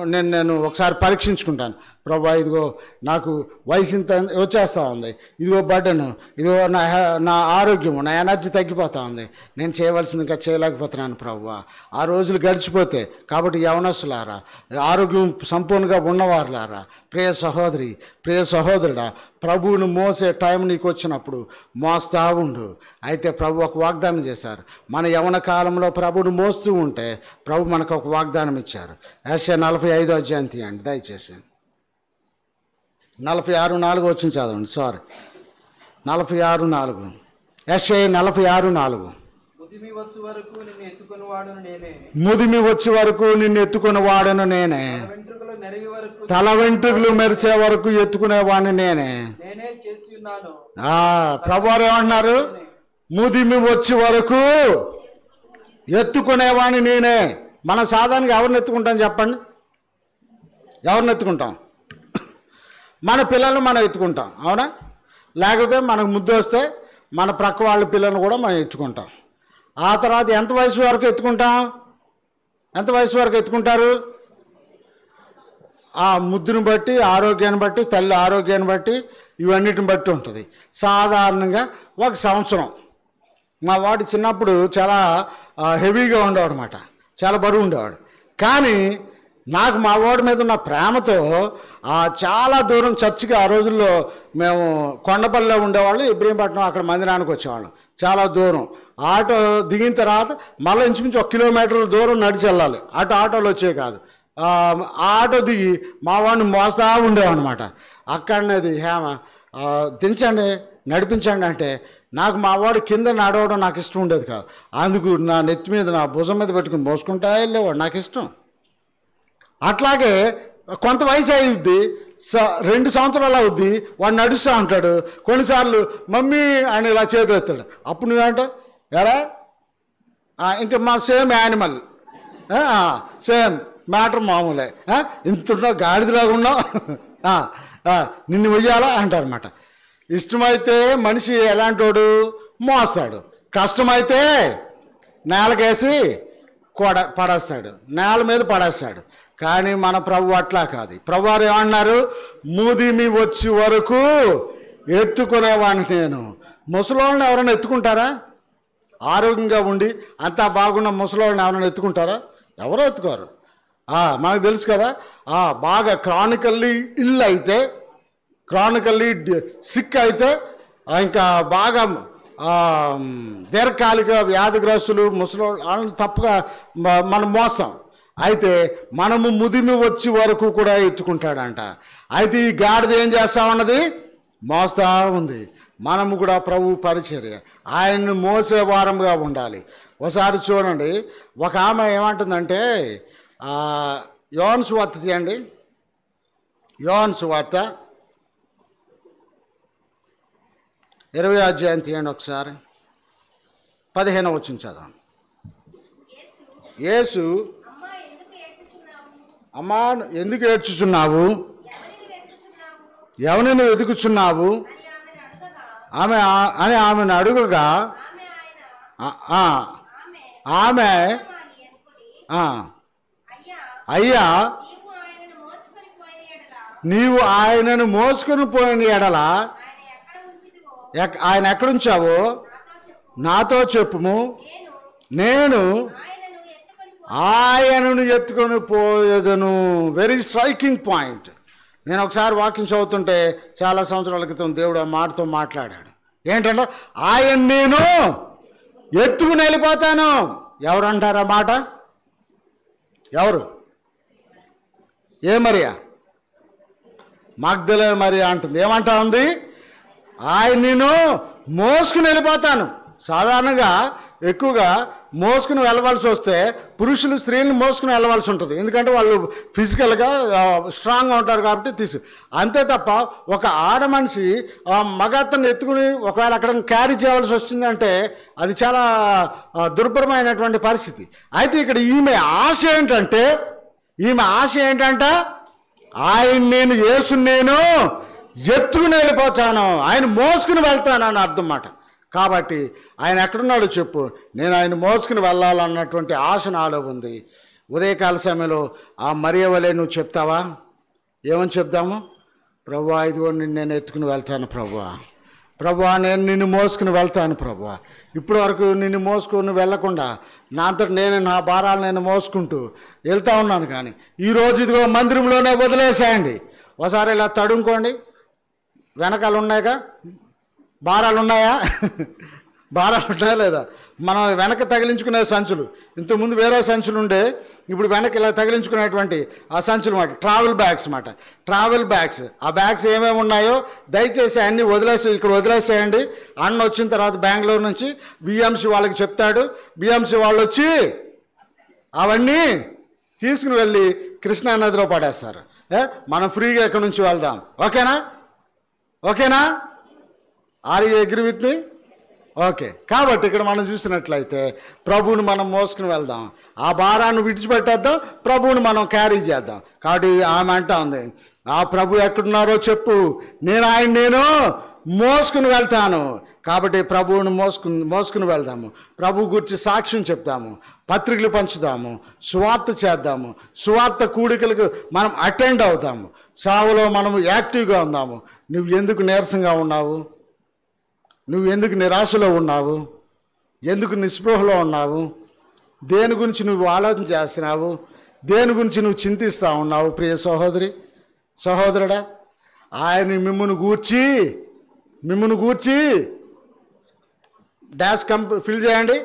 నేను నేను ఒకసారి పరీక్షించుకుంటాను. ప్రభు ఇదిగో నాకు వయసు ఇంత వచ్చేస్తూ ఉంది. ఇదిగో బడ్డను ఇదిగో నా నా ఆరోగ్యము నా ఎనర్జీ తగ్గిపోతూ ఉంది. నేను చేయవలసింది ఇంకా చేయలేకపోతున్నాను ప్రభు. ఆ రోజులు గడిచిపోతే కాబట్టి యవనస్తులారా ఆరోగ్యం సంపూర్ణంగా ఉన్నవారులారా ప్రియ సహోదరి ప్రియ సహోదరుడా ప్రభువును మోసే టైం నీకు వచ్చినప్పుడు మోస్తా ఉండు. అయితే ప్రభు ఒక వాగ్దానం చేశారు. మన యవన కాలంలో ప్రభువును మోస్తూ ఉంటే ప్రభు మనకు ఒక వాగ్దానం ఇచ్చారు. యాష నలభై ఐదో జయంతి అండి దయచేసి. నలభై ఆరు నాలుగు వచ్చిన చదవండి సారీ. నలభై ఆరు నాలుగు. ఎస్ఏ నలభై ఆరు నాలుగు. ముదిమి వచ్చు వరకు నిన్ను ఎత్తుకుని వాడును నేనే. తల వెంట్రుకలు మెరిసే వరకు ఎత్తుకునేవాడిని నేనే. ప్రభువారు ఏమంటున్నారు ముదిమి వచ్చే వరకు ఎత్తుకునేవాడిని నేనే. మన సాధారణంగా ఎవరిని ఎత్తుకుంటాం చెప్పండి? ఎవరిని ఎత్తుకుంటాం? మన పిల్లల్ని మనం ఎత్తుకుంటాం అవునా? లేకపోతే మనకు ముద్దు వస్తే మన ప్రక్క వాళ్ళ పిల్లల్ని కూడా మనం ఎత్తుకుంటాం. ఆ తర్వాత ఎంత వయసు వరకు ఎత్తుకుంటాం? ఎంత వయసు వరకు ఎత్తుకుంటారు? ఆ ముద్దుని బట్టి ఆరోగ్యాన్ని బట్టి తల్లి ఆరోగ్యాన్ని బట్టి ఇవన్నిటిని బట్టి ఉంటుంది. సాధారణంగా ఒక సంవత్సరం. మా వాడు చిన్నప్పుడు చాలా హెవీగా ఉండేవాడు అనమాట చాలా బరువు ఉండేవాడు. కానీ నాకు మా వాడి మీద ఉన్న ప్రేమతో ఆ, చాలా దూరం చర్చికి ఆ రోజుల్లో మేము కొండపల్లిలో ఉండేవాళ్ళు ఇబ్రహీంపట్నం అక్కడ మందిరానికి వచ్చేవాళ్ళం. చాలా దూరం. ఆటో దిగిన తర్వాత మళ్ళీ ఇంచుమించు ఒక కిలోమీటర్ల దూరం నడిచి వెళ్ళాలి. అటు ఆటోలు వచ్చేవి కాదు. ఆ ఆటో దిగి మా వాడిని మోస్తా ఉండేవన్నమాట. అక్కడనేది హేమ దించండి నడిపించండి అంటే నాకు మా వాడు కింద నడవడం నాకు ఇష్టం ఉండేది కాదు. అందుకు నా నెత్తి మీద నా భుజం మీద పెట్టుకుని మోసుకుంటా వెళ్ళేవాడు నాకు ఇష్టం. అట్లాగే కొంత వయసు అయ్యుద్ది స రెండు సంవత్సరాలు అవుద్ది వాడు నడుస్తూ ఉంటాడు కొన్నిసార్లు మమ్మీ ఆయన ఇలా చేతులు అప్పుడు నువ్వేంటావు ఎరా ఇంకా మా సేమ్ యానిమల్. సేమ్ మ్యాటర్ మామూలే. ఇంతున్నావు ఇంత ఉన్నావు గాడిదలాగా ఉన్నావు. నిన్ను వెయ్యాలా? అంటారనమాట ఇష్టమైతే మనిషి ఎలాంటోడు? మోస్తాడు. కష్టమైతే నేలకేసి కొడ పడేస్తాడు. నేల మీద పడేస్తాడు. కానీ మన ప్రభు అట్లా కాదు. ప్రభువారు ఏమన్నారు? మూదిమి వచ్చి వరకు ఎత్తుకునేవాడిని నేను. ముసలోళ్ళని ఎవరైనా ఎత్తుకుంటారా? ఆరోగ్యంగా ఉండి అంతా బాగున్న ముసలోళ్ళని ఎవరైనా ఎత్తుకుంటారా? ఎవరో ఎత్తుకోరు? మనకు తెలుసు కదా బాగా క్రానికల్లీ ఇల్లు అయితే క్రానికల్లీ సిక్ అయితే ఇంకా బాగా దీర్ఘకాలిక వ్యాధిగ్రస్తులు ముసలి వాళ్ళని తప్పుగా మనం మోస్తాం. అయితే మనము ముదిమి వచ్చి వరకు కూడా ఎత్తుకుంటాడంట. అయితే ఈ గాడిద ఏం చేస్తామన్నది? మోస్తా ఉంది. మనము కూడా ప్రభు పరిచర్య. ఆయన్ని మోసే వారంగా ఉండాలి. ఒకసారి చూడండి. ఒక ఆమె ఏమంటుందంటే యోన్ సువార్త తీయండి. యోన్ సువార్త ఇరవై అధ్యాయం తీయండి ఒకసారి. పదిహేను వచ్చిన చదవం యేసు యేసు అమ్మా ఎందుకు ఏడ్చుచున్నావు అమ్మా ఎందుకు ఏడ్చుచున్నావు? ఎవరిని వెతుకుచున్నావు ఆమె అని ఆమెను అడుగుగా ఆమె అయ్యా నీవు ఆయనను మోసుకొని పోయిన ఎడల ఆయన ఎక్- ఆయన ఎక్కడుంచావో నాతో చెప్పుము. నేను ఆయనను ఎత్తుకొని పోయేదను. వెరీ స్ట్రైకింగ్ పాయింట్ నేను ఒకసారి వాకింగ్ చదువుతుంటే చాలా సంవత్సరాల క్రితం దేవుడు ఆ మాటతో మాట్లాడాడు. ఏంటంటే ఆయన నేను ఎత్తుకుని వెళ్ళిపోతాను. ఎవరు అంటారు ఆ మాట? ఎవరు? ఏ మరియా? మగ్ధలే మరియా అంటుంది. ఏమంటా ఉంది? ఆయన నేను మోసుకుని వెళ్ళిపోతాను. సాధారణంగా ఎక్కువగా మోసుకుని వెళ్ళవలసి వస్తే పురుషులు స్త్రీలను మోసుకుని వెళ్ళవలసి ఉంటుంది. ఎందుకంటే వాళ్ళు ఫిజికల్గా స్ట్రాంగ్గా ఉంటారు కాబట్టి తీసు అంతే తప్ప ఒక ఆడ మనిషి మగతను ఎత్తుకుని ఒకవేళ అక్కడ క్యారీ చేయవలసి వస్తుందంటే అది చాలా దుర్భరమైనటువంటి పరిస్థితి. అయితే ఇక్కడ ఈమె ఆశ ఏంటంటే ఈమె ఆశ ఏంటంట ఆయన నేను యేసు నేను ఎత్తుకుని వెళ్ళిపోతాను. ఆయన మోసుకుని వెళ్తాను అని అర్థం మాట. కాబట్టి ఆయన ఎక్కడున్నాడో చెప్పు. నేను ఆయన మోసుకుని వెళ్ళాలన్నటువంటి ఆశ నాలో ఉంది. ఉదయకాల సమయంలో ఆ మరియవలే నువ్వు చెప్తావా? ఏమని చెప్దాము ప్రభు ఇదిగో నిన్ను నేను ఎత్తుకుని వెళ్తాను ప్రభు ప్రభువా నేను నిన్ను మోసుకుని వెళ్తాను ప్రభా ఇప్పటి వరకు నిన్ను మోసుకుని వెళ్ళకుండా నా అంతట నేను నా భారాలు నేను మోసుకుంటూ వెళ్తా ఉన్నాను కానీ ఈరోజు ఇదిగో మందిరంలోనే వదిలేసేయండి. ఒకసారి ఇలా తడుముకోండి. వెనకాల ఉన్నాయిగా? భారాలు ఉన్నాయా భారాలు ఉన్నాయా లేదా? మనం వెనక తగిలించుకునే సంచులు. ఇంతకుముందు వేరే సంచులు ఉండే ఇప్పుడు వెనక ఇలా తగిలించుకునేటువంటి ఆ సంచులు మాట ట్రావెల్ బ్యాగ్స్ మాట. ట్రావెల్ బ్యాగ్స్ ఆ బ్యాగ్స్ ఏమేమి ఉన్నాయో దయచేసి అన్నీ వదిలేసి ఇక్కడ వదిలేసేయండి. అన్న వచ్చిన తర్వాత బెంగళూరు నుంచి బిఎంసి వాళ్ళకి చెప్తాడు. బిఎంసి వాళ్ళు వచ్చి అవన్నీ తీసుకుని వెళ్ళి కృష్ణా నదిలో పడేస్తారు. మనం ఫ్రీగా ఇక్కడ నుంచి వెళ్దాం. ఓకేనా? ఓకేనా? Are you agree with me okay కాబట్టి ఇక్కడ మనం చూసినట్లయితే ప్రభువుని మనం మోసుకుని వెళ్దాం. ఆ భారాన్ని విడిచిపెట్టేద్దాం. ప్రభువుని మనం క్యారీ చేద్దాం. కాబట్టి ఆమె అంటా ఉంది ఆ ప్రభు ఎక్కడున్నారో చెప్పు. నేను ఆయన నేను మోసుకుని వెళ్తాను. కాబట్టి ప్రభువుని మోసుకుని మోసుకుని వెళ్దాము. ప్రభు గురించి సాక్ష్యం చెప్తాము. పత్రికలు పంచుదాము సువార్త చేద్దాము. సువార్త కూడికలకు మనం అటెండ్ అవుతాము. సావులో మనము యాక్టివ్గా ఉందాము నువ్వు ఎందుకు నీరసంగా ఉన్నావు? నువ్వు ఎందుకు నిరాశలో ఉన్నావు? ఎందుకు నిస్పృహలో ఉన్నావు? దేని గురించి నువ్వు ఆలోచన చేస్తున్నావు? దేని గురించి నువ్వు చింతిస్తూ ఉన్నావు ప్రియ సహోదరి సహోదరుడా? ఆయన మిమ్మును గూర్చి మిమ్మును గూర్చి డాష్ కంప్ ఫిల్ చేయండి.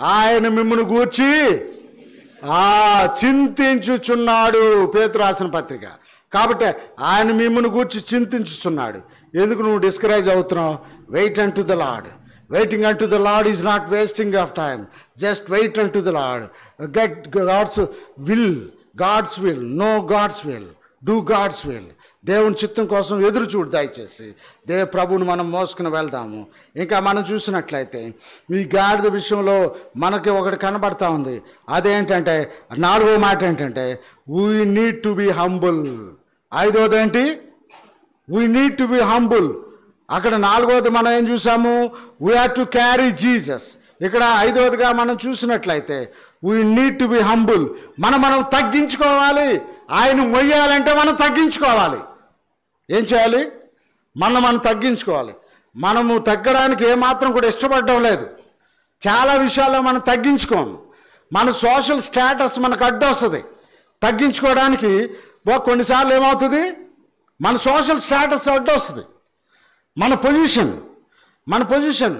ఆయన మిమ్మును గూర్చి చింతించుచున్నాడు పేతు రాసిన పత్రిక. కాబట్టి ఆయన మిమ్మల్ని గూర్చి చింతించుచున్నాడు. ఎందుకు నువ్వు డిస్కరేజ్ అవుతున్నావు? Wait and to the Lord waiting and to the Lord is not wasting of time just wait and to the Lord get God's will God's will know God's will do God's will దేవుని చిత్తం కోసం ఎదురు చూడు దయచేసి. They ప్రభుని మనం మోసుకుని వెళ్దాము. ఇంకా మనం చూసినట్లయితే ఈ గాడిద విషయంలో మనకి ఒకటి కనబడతా ఉంది. అదేంటంటే నాలుగో మాట ఏంటంటే we need to be humble ఐదోదేంటి we need to be humble అక్కడ నాలుగవది మనం ఏం చూసాము? We have to carry Jesus ఇక్కడ ఐదవదిగా మనం చూసినట్లయితే we need to be humble మనం మనం తగ్గించుకోవాలి. ఆయన మొయ్యాలంటే మనం తగ్గించుకోవాలి. ఏం చేయాలి? మనం మనం తగ్గించుకోవాలి. మనము తగ్గడానికి ఏమాత్రం కూడా ఇష్టపడడం లేదు. చాలా విషయాల్లో మనం తగ్గించుకోము. మన సోషల్ స్టేటస్ మనకు అడ్డు వస్తుంది. తగ్గించుకోవడానికి ఓ కొన్నిసార్లు ఏమవుతుంది? మన సోషల్ స్టేటస్ అడ్డొస్తుంది మన పొజిషన్ మన పొజిషన్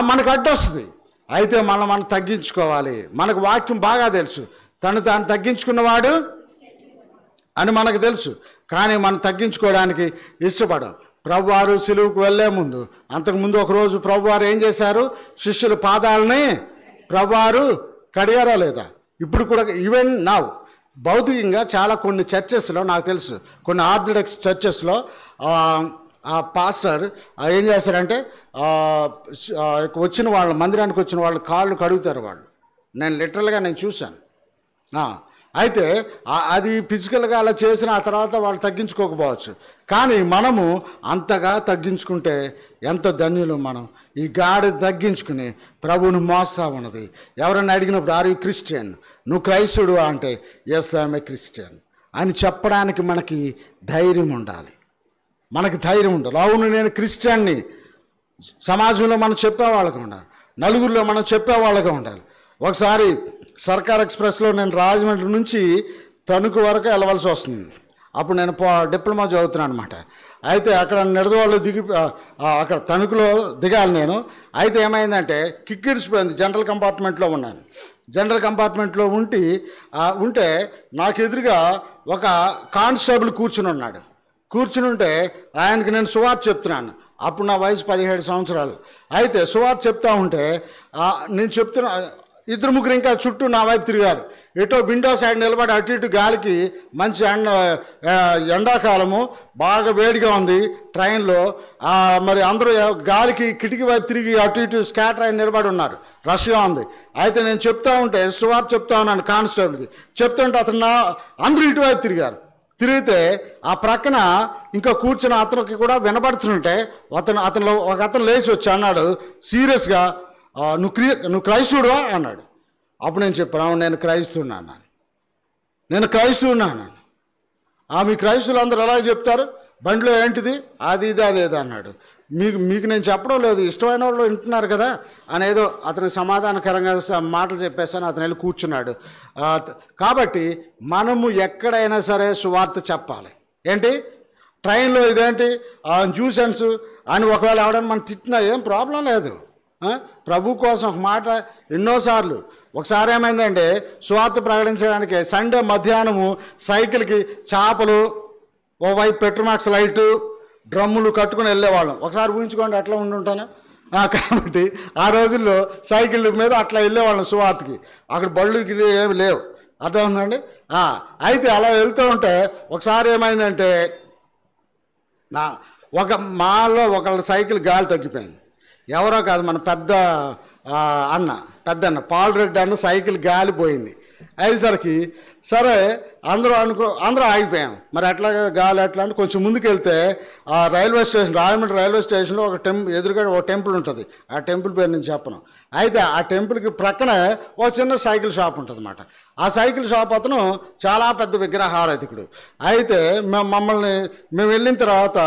మనకు అడ్డొస్తుంది. అయితే మనం మనం తగ్గించుకోవాలి. మనకు వాక్యం బాగా తెలుసు. తను తాను తగ్గించుకున్నవాడు అని మనకు తెలుసు. కానీ మనం తగ్గించుకోవడానికి ఇష్టపడం ప్రభువారు సిలువుకు వెళ్ళే ముందు అంతకుముందు ఒకరోజు ప్రభువారు ఏం చేశారు? శిష్యుల పాదాలని ప్రభువారు కడిగారా లేదా ఇప్పుడు కూడా ఈవెన్ నా భౌతికంగా చాలా కొన్ని చర్చెస్లో నాకు తెలుసు. కొన్ని ఆర్థడాక్స్ చర్చెస్లో ఆ పాస్టర్ ఏం చేస్తారంటే వచ్చిన వాళ్ళ మందిరానికి వచ్చిన వాళ్ళు కాళ్ళు కడుగుతారు వాళ్ళు. నేను లిటరల్గా నేను చూశాను. అయితే అది ఫిజికల్గా అలా చేసిన ఆ తర్వాత వాళ్ళు తగ్గించుకోకపోవచ్చు. కానీ మనము అంతగా తగ్గించుకుంటే ఎంత ధన్యులు మనం. ఈ గాడి తగ్గించుకుని ప్రభువుని మోస్తా ఉన్నది. ఎవరన్నా అడిగినప్పుడు ఆర్ యూ క్రిస్టియన్ నువ్వు క్రైస్తుడు అంటే ఎస్ ఐఎమ్ ఏ క్రిస్టియన్ అని చెప్పడానికి మనకి ధైర్యం ఉండాలి. మనకి ధైర్యం ఉండాలి. అవును నేను క్రిస్టియన్ని సమాజంలో మనం చెప్పేవాళ్ళగా ఉండాలి. నలుగురిలో మనం చెప్పేవాళ్ళగా ఉండాలి. ఒకసారి సర్కార్ ఎక్స్ప్రెస్లో నేను రాజమండ్రి నుంచి తణుకు వరకు వెళ్ళవలసి వస్తుంది. అప్పుడు నేను డిప్లొమా చదువుతున్నాను అనమాట అయితే అక్కడ నిడదవాళ్ళు దిగి అక్కడ తణుకులో దిగాలి నేను. అయితే ఏమైందంటే కిక్కిరిసిపోయింది. జనరల్ కంపార్ట్మెంట్లో ఉన్నాను. జనరల్ కంపార్ట్మెంట్లో ఉండి ఉంటే నాకు ఎదురుగా ఒక కానిస్టేబుల్ కూర్చుని ఉన్నాడు. కూర్చుని ఉంటే ఆయనకి నేను సువార్త చెప్తున్నాను. అప్పుడు నా వయసు పదిహేడు సంవత్సరాలు. అయితే సువార్త చెప్తా ఉంటే నేను చెప్తున్నా ఇద్దరు ముగ్గురు ఇంకా చుట్టూ నా వైపు తిరిగారు. ఎటో విండో సైడ్ నిలబడి అటు ఇటు గాలికి మంచి ఎండ ఎండాకాలము బాగా వేడిగా ఉంది ట్రైన్లో. మరి అందరూ గాలికి కిటికీ వైపు తిరిగి అటు ఇటు స్కాటర్ అయిన నిలబడి ఉన్నారు. రష్గా ఉంది. అయితే నేను చెప్తా ఉంటే సువార్ చెప్తా ఉన్నాను కానిస్టేబుల్కి. చెప్తుంటే అతను నా అందరూ ఇటువైపు తిరిగారు. తిరిగితే ఆ ప్రక్కన ఇంకా కూర్చున్న అతనికి కూడా వినపడుతుంటే అతను అతను ఒక అతను లేచి వచ్చి అన్నాడు సీరియస్గా నువ్వు క్రి నువ్వు క్రైస్తుడువా అన్నాడు. అప్పుడు నేను చెప్పాను నేను క్రైస్తున్నాను నేను క్రైస్తువున్నాను ఆ మీ క్రైస్తువులు అందరూ ఎలా చెప్తారు? బండిలో ఏంటిది? అది ఇది లేదా అన్నాడు. మీకు మీకు నేను చెప్పడం లేదు. ఇష్టమైన వాళ్ళు వింటున్నారు కదా? అనేదో అతనికి సమాధానకరంగా మాటలు చెప్పేసాను అతను వెళ్ళి కూర్చున్నాడు. కాబట్టి మనము ఎక్కడైనా సరే సువార్త చెప్పాలి. ఏంటి? ట్రైన్లో ఇదేంటి? జ్యూసెన్స్ అని ఒకవేళ ఎవడని మనం తిట్టినా ఏం ప్రాబ్లం లేదు. ప్రభు కోసం ఒక మాట ఎన్నోసార్లు ఒకసారి ఏమైందంటే సువార్త ప్రకటించడానికి సండే మధ్యాహ్నము సైకిల్కి చేపలు ఓవైపు పెట్రోమాక్స్ లైటు డ్రమ్ములు కట్టుకుని వెళ్ళేవాళ్ళం. ఒకసారి ఊహించుకోండి అట్లా ఉండి ఉంటాను? కాబట్టి ఆ రోజుల్లో సైకిల్ మీద అట్లా వెళ్ళేవాళ్ళం సువార్తకి అక్కడ బళ్ళు గిళ్ళు ఏమి లేవు. అర్థమవుతుందండి? అయితే అలా వెళ్తూ ఉంటే ఒకసారి ఏమైందంటే నా ఒక మాలో ఒకళ్ళ సైకిల్ గాలి తగ్గిపోయింది. ఎవరో కాదు మన పెద్ద అన్న పెద్ద అన్న పాల్ రెడ్డి అన్న సైకిల్ గాలిపోయింది అయ్యేసరికి సరే అందరూ అనుకో అందరూ ఆగిపోయాం. మరి ఎట్లా గాలి ఎట్లా అని కొంచెం ముందుకు వెళ్తే ఆ రైల్వే స్టేషన్ రాజమండ్రి రైల్వే స్టేషన్లో ఒక టెంపుల్ ఎదురుగా ఒక టెంపుల్ ఉంటుంది. ఆ టెంపుల్ పేరు నేను చెప్పను. అయితే ఆ టెంపుల్కి ప్రక్కన ఒక చిన్న సైకిల్ షాప్ ఉంటుంది అనమాట ఆ సైకిల్ షాప్ అతను చాలా పెద్ద విగ్రహారాధికుడు అయితే మేము మమ్మల్ని మేము వెళ్ళిన తర్వాత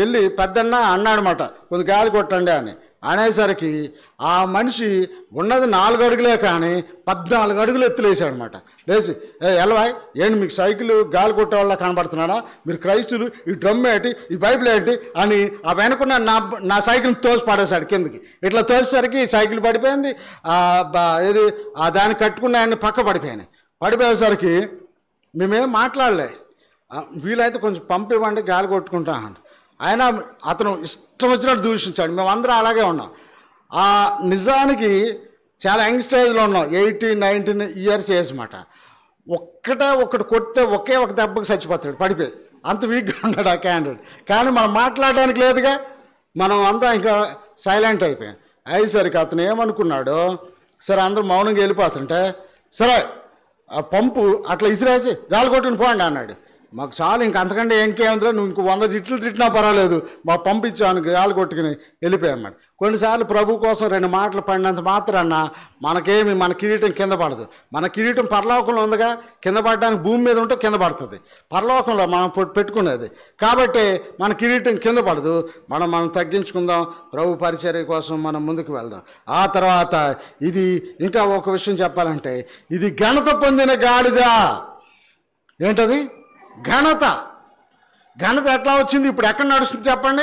వెళ్ళి పెద్దన్న అన్నాడనమాట కొంచెం గాలి కొట్టండి అని. అనేసరికి ఆ మనిషి ఉన్నది నాలుగు అడుగులే కానీ పద్నాలుగు అడుగులు ఎత్తులేసాడు అనమాట లేచి ఏ ఎలవాయ్ ఏంటి మీకు సైకిల్ గాలి కొట్టేవాళ్ళ కనబడుతున్నాడా? మీరు క్రైస్తులు ఈ డ్రమ్ ఏంటి ఈ బైబిల్ ఏంటి? అని ఆ వెనుకున్న నా నా సైకిల్ తోసి పడేశాడు కిందకి. ఇట్లా తోసేసరికి సైకిల్ పడిపోయింది. ఏది ఆ దాన్ని కట్టుకున్న ఆయన పక్క పడిపోయినాయి. పడిపోయేసరికి మేమేం మాట్లాడలే. వీలైతే కొంచెం పంపివ్వండి గాలి కొట్టుకుంటా అంట. ఆయన అతను ఇష్టం వచ్చినట్టు దూషించాడు. మేమందరం అలాగే ఉన్నాం. ఆ నిజానికి చాలా యంగ్ స్టేజ్లో ఉన్నాం. ఎయిటీన్ నైన్టీన్ ఇయర్స్ ఏజ్ మాట. ఒక్కటే ఒకటి కొడితే ఒకే ఒక దెబ్బకి చచ్చిపోతాడు పడిపోయి. అంత వీక్గా ఉన్నాడు ఆ క్యాండిడేట్. కానీ మనం మాట్లాడడానికి లేదుగా. మనం అంతా ఇంకా సైలెంట్ అయిపోయాం. అయ్యేసరికి అతను ఏమనుకున్నాడు సరే అందరూ మౌనంగా వెళ్ళిపోతుంటే సరే ఆ పంపు అట్లా ఇసిరేసి గాలి కొట్టుకుని పోండి అన్నాడు. మాకు చాలు ఇంక అంతకంటే ఇంకేముందిరా నువ్వు ఇంకో వంద తిట్లు తిట్టినా పర్వాలేదు. మా పంపించాను గాలి కొట్టుకుని వెళ్ళిపోయామన్నమాట కొన్నిసార్లు ప్రభు కోసం రెండు మాటలు పడినంత మాత్రాన మనకేమి మన కిరీటం కింద పడదు. మన కిరీటం పరలోకంలో ఉందిగా కింద పడడానికి భూమి మీద ఉంటే కింద పడుతుంది. పరలోకంలో మనం పెట్టుకునేది. కాబట్టి మన కిరీటం కింద పడదు. మనం మనం తగ్గించుకుందాం. ప్రభు పరిచర్య కోసం మనం ముందుకు వెళ్దాం. ఆ తర్వాత ఇది ఇంకా ఒక విషయం చెప్పాలంటే ఇది ఘనత పొందిన గాడిదా. ఏంటది? ఘనత. ఘనత ఎట్లా వచ్చింది? ఇప్పుడు ఎక్కడ నడుస్తుంది చెప్పండి?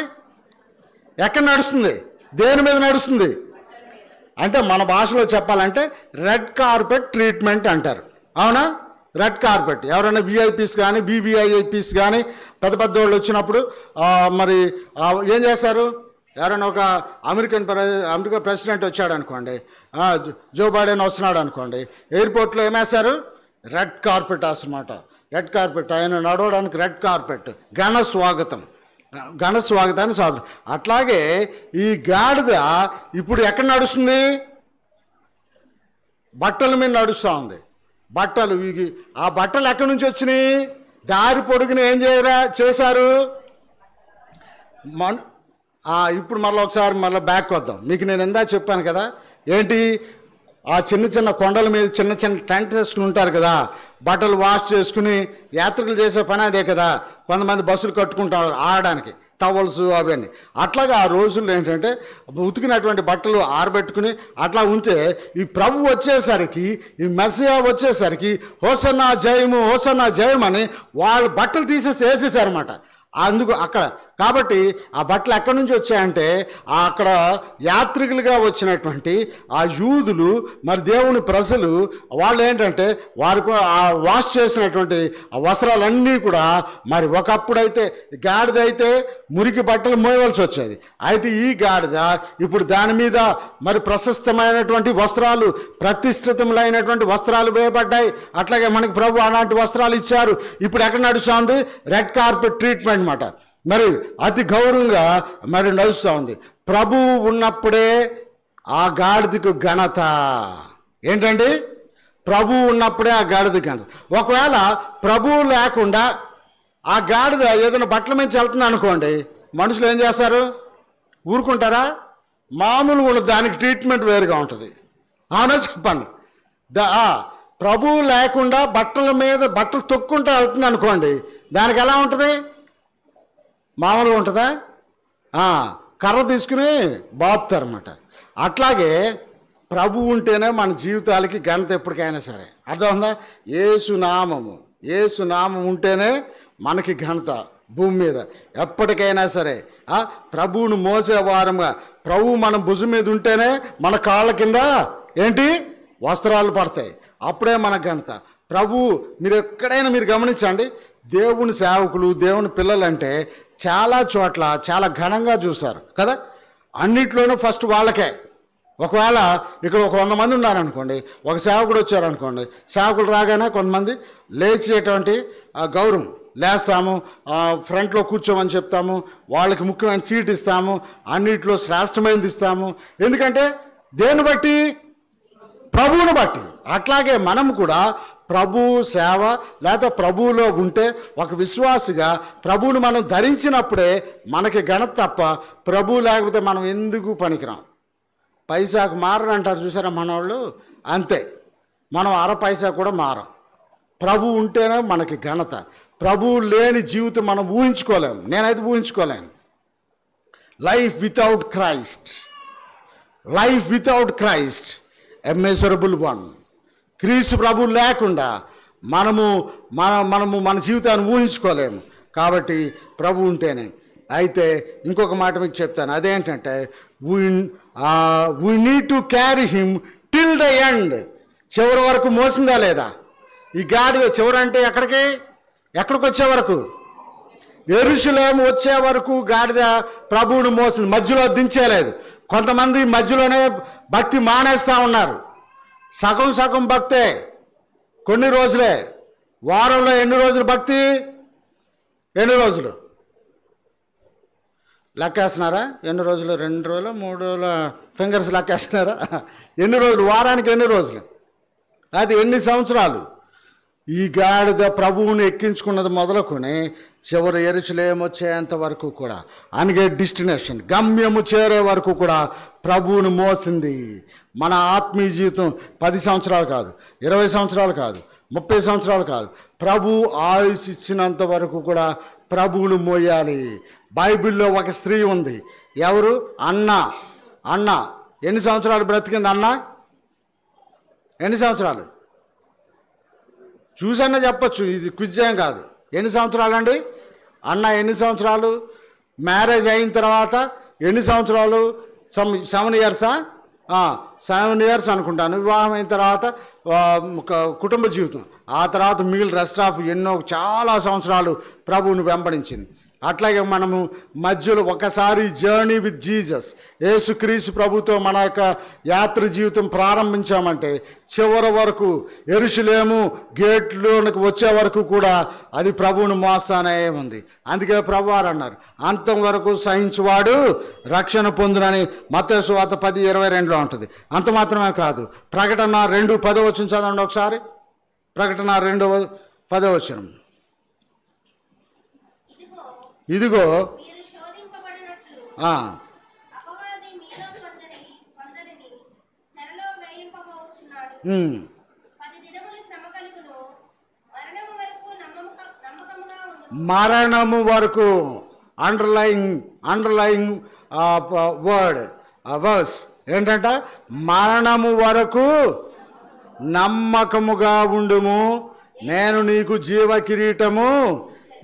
ఎక్కడ నడుస్తుంది? దేని మీద నడుస్తుంది? అంటే మన భాషలో చెప్పాలంటే రెడ్ కార్పెట్ ట్రీట్మెంట్ అంటారు. అవునా? Red carpet. ఎవరైనా విఐపీస్ కానీ బీవీఐఐపీస్ కానీ పెద్ద పెద్ద వాళ్ళు వచ్చినప్పుడు మరి ఏం చేస్తారు? ఎవరైనా ఒక అమెరికన్ అమెరికా ప్రెసిడెంట్ వచ్చాడు అనుకోండి జో- జో బైడెన్ వస్తున్నాడు అనుకోండి ఎయిర్పోర్ట్లో ఏమేస్తారు రెడ్ కార్పెట్ వేస్తారన్నమాట రెడ్ కార్పెట్ ఆయన నడవడానికి రెడ్ కార్పెట్. ఘన స్వాగతం. ఘన స్వాగతాన్ని సాధన అట్లాగే ఈ గాడిద ఇప్పుడు ఎక్కడ నడుస్తుంది? బట్టల మీద నడుస్తూ ఉంది. బట్టలు ఇవి ఆ బట్టలు ఎక్కడి నుంచి వచ్చినాయి? దారి పొడుగున ఏం చేయరా చేశారు? మన ఇప్పుడు మళ్ళీ ఒకసారి మళ్ళీ బ్యాక్ వద్దాం మీకు నేను ఎందా చెప్పాను కదా? ఏంటి? ఆ చిన్న చిన్న కొండల మీద చిన్న చిన్న టెంట్ వేసుకుని ఉంటారు కదా బట్టలు వాష్ చేసుకుని యాత్రికులు చేసే పని అదే కదా కొంతమంది బస్సులు కట్టుకుంటారు ఆడడానికి టవల్స్ అవన్నీ అట్లాగా ఆ రోజుల్లో ఏంటంటే ఉతికినటువంటి బట్టలు ఆరబెట్టుకుని అట్లా ఉంటే ఈ ప్రభు వచ్చేసరికి ఈ మెస్సియా వచ్చేసరికి హోసన్నా జయము హోసన్నా జయం అని వాళ్ళు బట్టలు తీసేసి వేసేసారన్నమాట. అందుకు అక్కడ కాబట్టి ఆ బట్టలు ఎక్కడి నుంచి వచ్చాయంటే అక్కడ యాత్రికులుగా వచ్చినటువంటి ఆ యూదులు మరి దేవుని ప్రజలు వాళ్ళు ఏంటంటే వారికి ఆ వాష్ చేసినటువంటి ఆ వస్త్రాలన్నీ కూడా మరి ఒకప్పుడైతే గాడిద అయితే మురికి బట్టలు మోయవలసి వచ్చేది. అయితే ఈ గాడిద ఇప్పుడు దాని మీద మరి ప్రశస్తమైనటువంటి వస్త్రాలు ప్రతిష్ఠితములైనటువంటి వస్త్రాలు వేయబడ్డాయి. అట్లాగే మనకి ప్రభు అలాంటి వస్త్రాలు ఇచ్చారు. ఇప్పుడు ఎక్కడ నడుస్తుంది? రెడ్ కార్పెట్ ట్రీట్మెంట్ అన్నమాట. మరి అతి గౌరవంగా మరి నడుస్తూ ఉంది. ప్రభువు ఉన్నప్పుడే ఆ గాడిదకు ఘనత. ఏంటండి? ప్రభు ఉన్నప్పుడే ఆ గాడిద ఘనత. ఒకవేళ ప్రభువు లేకుండా ఆ గాడిద ఏదైనా బట్టల మీద వెళ్తుంది అనుకోండి మనుషులు ఏం చేస్తారు? ఊరుకుంటారా? మామూలుగా ఉండదు దానికి ట్రీట్మెంట్ వేరుగా ఉంటుంది. అవునా చెప్పండి. దా ప్రభువు లేకుండా బట్టల మీద బట్టలు తొక్కుంటూ వెళ్తుంది అనుకోండి దానికి ఎలా ఉంటుంది? మామూలుగా ఉంటుందా? కర్ర తీసుకుని బాపుతారనమాట అట్లాగే ప్రభు ఉంటేనే మన జీవితాలకి ఘనత ఎప్పటికైనా సరే. అర్థమవుతుందా? ఏసునామము ఏసునామం ఏసు నామం ఉంటేనే మనకి ఘనత భూమి మీద. ఎప్పటికైనా సరే. ప్రభువును మోసే ప్రభు మన భుజం మీద ఉంటేనే మన కాళ్ళ కింద ఏంటి? వస్త్రాలు పడతాయి. అప్పుడే మన ఘనత. ప్రభు మీరు ఎక్కడైనా మీరు గమనించండి. దేవుని సేవకులు దేవుని పిల్లలు అంటే చాలా చోట్ల చాలా ఘనంగా చూస్తారు కదా? అన్నిట్లోనూ ఫస్ట్ వాళ్ళకే. ఒకవేళ ఇక్కడ ఒక వంద మంది ఉన్నారనుకోండి ఒక సేవకుడు వచ్చారనుకోండి సేవకులు రాగానే కొంతమంది లేచేటువంటి గౌరవం. లేస్తాము ఫ్రంట్లో కూర్చోమని చెప్తాము వాళ్ళకి ముఖ్యమైన సీట్ ఇస్తాము అన్నిట్లో శ్రేష్టమైనది ఇస్తాము. ఎందుకంటే దేన్ని బట్టి? ప్రభువుని బట్టి. అట్లాగే మనం కూడా ప్రభు సేవ లేదా ప్రభువులో ఉంటే ఒక విశ్వాసిగా ప్రభువును మనం ధరించినప్పుడే మనకి ఘనత తప్ప ప్రభు లేకపోతే మనం ఎందుకు పనికిరాం? పైసాకు మారనంటారు చూసారా మనవాళ్ళు అంతే. మనం అర పైసా కూడా మారం. ప్రభు ఉంటేనే మనకి ఘనత. ప్రభువు లేని జీవితం మనం ఊహించుకోలేము. నేనైతే ఊహించుకోలేను. Life without Christ life without Christ a measurable one క్రీస్తు ప్రభు లేకుండా మనము మన మనము మన జీవితాన్ని ఊహించుకోలేము. కాబట్టి ప్రభు ఉంటేనే. అయితే ఇంకొక మాట మీకు చెప్తాను. అదేంటంటే we need to carry him till the end చివరి వరకు మోసిందా లేదా? ఈ గాడిద చివరి అంటే ఎక్కడికి? ఎక్కడికి వచ్చే వరకు? ఎరుషులేము వచ్చే వరకు గాడిద ప్రభువుని మోసింది. మధ్యలో దించేలేదు. కొంతమంది మధ్యలోనే భక్తి మానేస్తూ ఉన్నారు. సగం సగం భక్తే. కొన్ని రోజులే. వారంలో ఎన్ని రోజులు భక్తి? ఎన్ని రోజులు? లెక్కేస్తున్నారా? ఎన్ని రోజులు? రెండు రోజులు మూడు రోజుల? ఫింగర్స్ లెక్కేస్తున్నారా? ఎన్ని రోజులు? వారానికి ఎన్ని రోజులు? అది ఎన్ని సంవత్సరాలు? ఈ గాడిద ప్రభువుని ఎక్కించుకున్నది మొదలుకొని చివరి ఎరుచులేం వచ్చేంత వరకు కూడా అనగే డెస్టినేషన్ గమ్యము చేరే వరకు కూడా ప్రభువుని మోసింది. మన ఆత్మీయ జీవితం పది సంవత్సరాలు కాదు ఇరవై సంవత్సరాలు కాదు ముప్పై సంవత్సరాలు కాదు. ప్రభు ఆయుష్ ఇచ్చినంత వరకు కూడా ప్రభువును మోయాలి. బైబిల్లో ఒక స్త్రీ ఉంది. ఎవరు? అన్న. అన్న. ఎన్ని సంవత్సరాలు బ్రతికింది అన్న? ఎన్ని సంవత్సరాలు? చూసన్నా చెప్పచ్చు ఇది క్విజ్ ఏం కాదు. ఎన్ని సంవత్సరాలు అండి అన్న ఎన్ని సంవత్సరాలు? మ్యారేజ్ అయిన తర్వాత ఎన్ని సంవత్సరాలు? సమ్ సెవెన్ ఇయర్సా సెవెన్ ఇయర్స్ అనుకుంటాను. వివాహం అయిన తర్వాత ఒక కుటుంబ జీవితం. ఆ తర్వాత మిగిలిన రెస్ట్ ఆఫ్ ఎన్నో చాలా సంవత్సరాలు ప్రభువుని వెంబడించింది. అట్లాగే మనము మధ్యలో ఒకసారి జర్నీ విత్ జీజస్ యేసుక్రీస్తు ప్రభుతో మన యొక్క యాత్ర జీవితం ప్రారంభించామంటే చివరి వరకు ఎరుషులేము గేట్లోనికి వచ్చే వరకు కూడా అది ప్రభువుని మోస్తానే ఉంది. అందుకే ప్రభువారు అన్నారు అంతం వరకు సహించువాడు రక్షణ పొందునని మతేశ్వాత పది ఇరవై రెండులో ఉంటుంది. అంత మాత్రమే కాదు ప్రకటన రెండు పదో చదవండి ఒకసారి. ప్రకటన రెండవ పదో వచనం ఇదిగో ఇదిగో మీరు శోధింపబడినట్లు ఆ, అపవాది మీలో కొందరి కొందరిని చెరలో వేయింపబోచున్నాడు ఉమ్, పది దినములు శ్రమ కలుగును. మరణము వరకు అండర్లయింగ్ అండర్లయింగ్ వర్డ్ వర్స్ ఏంటంట? మరణము వరకు నమ్మకముగా ఉండుము. నేను నీకు జీవ కిరీటము.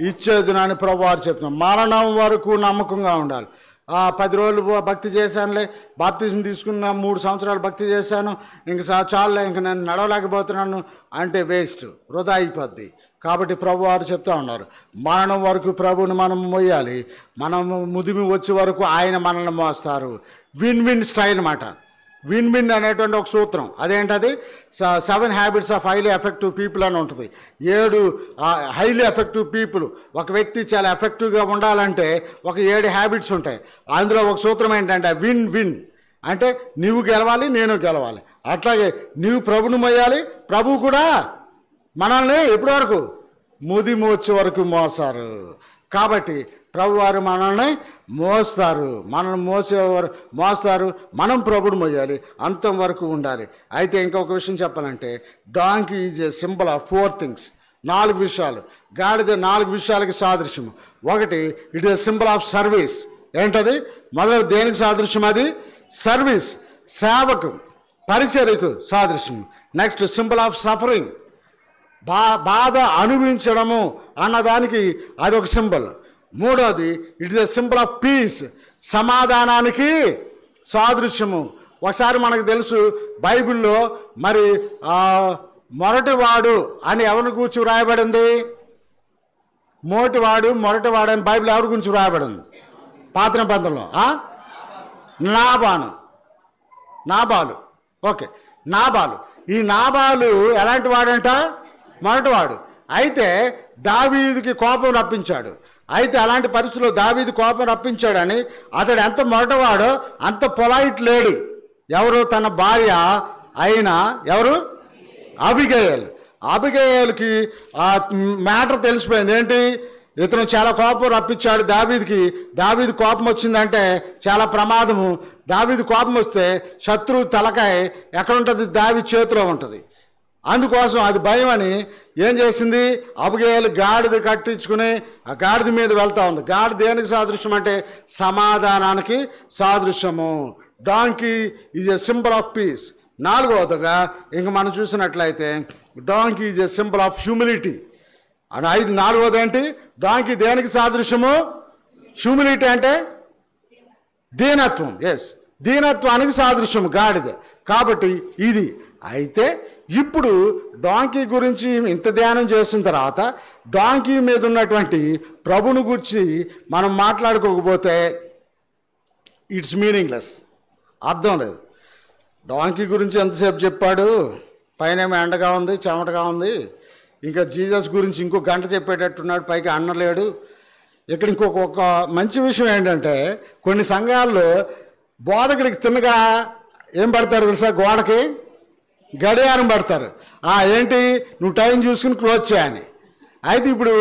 ఇచ్చేది అని ప్రభువారు చెప్తున్నాం మరణం వరకు నమ్మకంగా ఉండాలి. ఆ పది రోజులు భక్తి చేశానులే బాప్తిజం తీసుకున్న మూడు సంవత్సరాలు భక్తి చేశాను ఇంక చాలులే ఇంక నేను నడవలేకపోతున్నాను అంటే వేస్ట్ వృధా అయిపోద్ది. కాబట్టి ప్రభు వారు చెప్తా ఉన్నారు మరణం వరకు ప్రభుని మనం మోయాలి. మనం ముదిమి వచ్చే వరకు ఆయన మనల్ని మోస్తారు. విన్ విన్ స్టైల్ అన్నమాట విన్ విన్ అనేటువంటి ఒక సూత్రం. అదేంటది? Seven habits of highly effective people అని ఉంటుంది. ఏడు హైలీ ఎఫెక్టివ్ పీపుల్ ఒక వ్యక్తి చాలా ఎఫెక్టివ్గా ఉండాలంటే ఒక ఏడు హ్యాబిట్స్ ఉంటాయి. అందులో ఒక సూత్రం ఏంటంటే విన్ విన్ అంటే నువ్వు గెలవాలి నేను గెలవాలి. అట్లాగే నువ్వు ప్రభుని మోయాలి ప్రభు కూడా మనల్ని ఎప్పటి వరకు ముది మోచే వరకు మోసారు కాబట్టి ప్రభువారు మనల్ని మోస్తారు. మనల్ని మోసేవారు మోస్తారు. మనం ప్రభుడు మోయాలి. అంతం వరకు ఉండాలి. అయితే ఇంకొక విషయం చెప్పాలంటే donkey is a symbol of four things నాలుగు విషయాలు. గాడిద నాలుగు విషయాలకి సాదృశ్యము ఒకటి it is symbol of service ఏంటది? మొదలు దేనికి సాదృశ్యం అది? సర్వీస్ సేవకు పరిచర్యకు సాదృశ్యం. నెక్స్ట్ సింబల్ ఆఫ్ సఫరింగ్ బా బాధ అనుభవించడము అన్నదానికి అది ఒక సింబల్ మూడోది it is a symbol of peace సమాధానానికి సాదృశ్యము. ఒకసారి మనకు తెలుసు బైబిల్లో మరి మొరటివాడు అని ఎవరి గురించి వ్రాయబడింది? మోటివాడు మొరటివాడు అని బైబిల్ ఎవరి గురించి వ్రాయబడింది? పాత నిబంధనలో నాబాను. నాబాలు. ఓకే నాబాలు. ఈ నాబాలు ఎలాంటి వాడంట? మొరటివాడు. అయితే దావీదికి కోపం రప్పించాడు. అయితే అలాంటి పరిస్థితుల్లో దావీదు కోపం రప్పించాడని అతడు ఎంత మొరటవాడో అంత పొలైట్ లేడు. ఎవరు? తన భార్య అయిన ఎవరు? అబిగేయల్. అబిగేయల్కి ఆ మ్యాటర్ తెలిసిపోయింది. ఏంటి? ఇతను చాలా కోపం రప్పించాడు దావీదికి. దావీది కోపం వచ్చిందంటే చాలా ప్రమాదము. దావీది కోపం వస్తే శత్రువు తలకాయ ఎక్కడ ఉంటుంది? దావి చేతిలో ఉంటుంది. అందుకోసం అది భయం అని ఏం చేసింది? అబిగేయలు గాడిద కట్టించుకుని ఆ గాడిద మీద వెళ్తా ఉంది. గాడిద దేనికి సాదృశ్యం అంటే సమాధానానికి సాదృశ్యము. Donkey is a symbol of peace నాలుగవదిగా ఇంక మనం చూసినట్లయితే donkey is a symbol of humility అని ఐదు నాలుగవది ఏంటి? డాంకీ దేనికి సాదృశ్యము? హ్యూమిలిటీ అంటే దీనత్వం. ఎస్ దీనత్వానికి సాదృశ్యం గాడిద. కాబట్టి ఇది. అయితే ఇప్పుడు డాంకీ గురించి ఇంత ధ్యానం చేసిన తర్వాత డాంకీ మీద ఉన్నటువంటి ప్రభుని గురించి మనం మాట్లాడుకోకపోతే ఇట్స్ మీనింగ్లెస్ అర్థం లేదు. డాంకీ గురించి ఎంతసేపు చెప్పాడు? పైన ఎండగా ఉంది చెమటగా ఉంది. ఇంకా జీసస్ గురించి ఇంకో గంట చెప్పేటట్టున్నాడు పైకి అన్నలేడు ఇక్కడ ఇంకొక ఒక మంచి విషయం ఏంటంటే కొన్ని సంఘాల్లో బోధకుడికి తిన్నగా ఏం పడతారు తెలుసా? గోడకి? గడియారం పడతారు. ఆ ఏంటి? నువ్వు టైం చూసుకుని క్లోజ్ చేయని అయితే ఇప్పుడు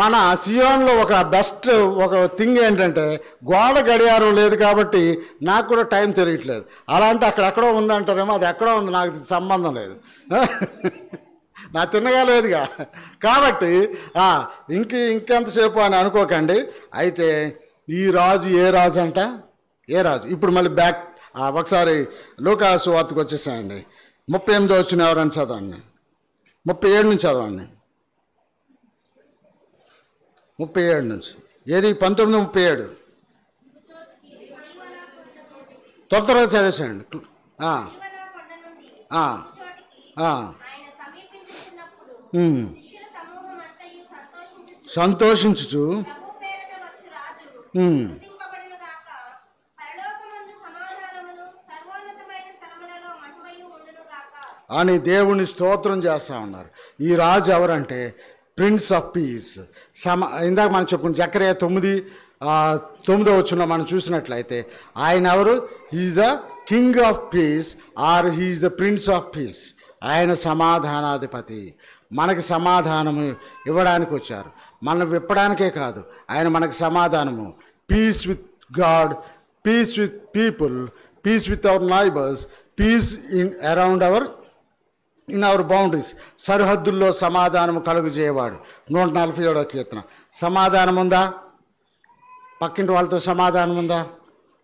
మన సియోన్లో ఒక బెస్ట్ ఒక థింగ్ ఏంటంటే గోడ గడియారం లేదు కాబట్టి నాకు కూడా టైం తెలియట్లేదు. అలా అంటే అక్కడెక్కడో ఉందంటారేమో అది ఎక్కడో ఉంది నాకు సంబంధం లేదు. నా తిన్నగా లేదుగా. కాబట్టి ఇంక ఇంకెంతసేపు అని అనుకోకండి. అయితే ఈ రాజు ఏ రాజు అంట? ఏ రాజు? ఇప్పుడు మళ్ళీ బ్యాక్ ఒకసారి లోకాసు వార్తకు వచ్చేసాయండి. ముప్పై ఎనిమిదో వచ్చిన ఎవరైనా చదవండి. ముప్పై ఏడు నుంచి చదవండి. ముప్పై ఏడు నుంచి. ఏది? పంతొమ్మిది ముప్పై ఏడు. త్వర త్వరగా చదివేసేయండి ఆ, జీవన కొండ నుండి ఆ, చోటికి ఆ, ఆయన సమీపించుతున్నప్పుడు ఉమ్. శిష్యుల సమూహం అంతయు సంతోషించుచు సంతోషించుచు ప్రభు పేరిట వచ్చు రాజు ఉమ్, స్తుతింపబడును గాక పరలోకమందు సమాధానమును సర్వోన్నతమైన స్థలములలో మహిమయు ఉండును గాక అని దేవుని స్తోత్రం చేస్తూ ఉన్నారు. ఈ రాజు ఎవరంటే ప్రిన్స్ ఆఫ్ పీస్. సమ ఇందాక మనం చెప్పుకున్న జకరే తొమ్మిది తొమ్మిదో వచ్చిన మనం చూసినట్లయితే ఆయన ఎవరు? He's the king of peace or he's the prince of peace ఆయన సమాధానాధిపతి. మనకి సమాధానము ఇవ్వడానికి వచ్చారు. మనం విప్పడానికే కాదు ఆయన మనకి సమాధానము. Peace with God peace with people peace with our neighbours peace in around our in our boundaries సరిహద్దుల్లో సమాధానం కలుగు చేయవాడు నూట నలభై ఏడో కీర్తన. సమాధానం ఉందా పక్కింటి వాళ్ళతో సమాధానం ఉందా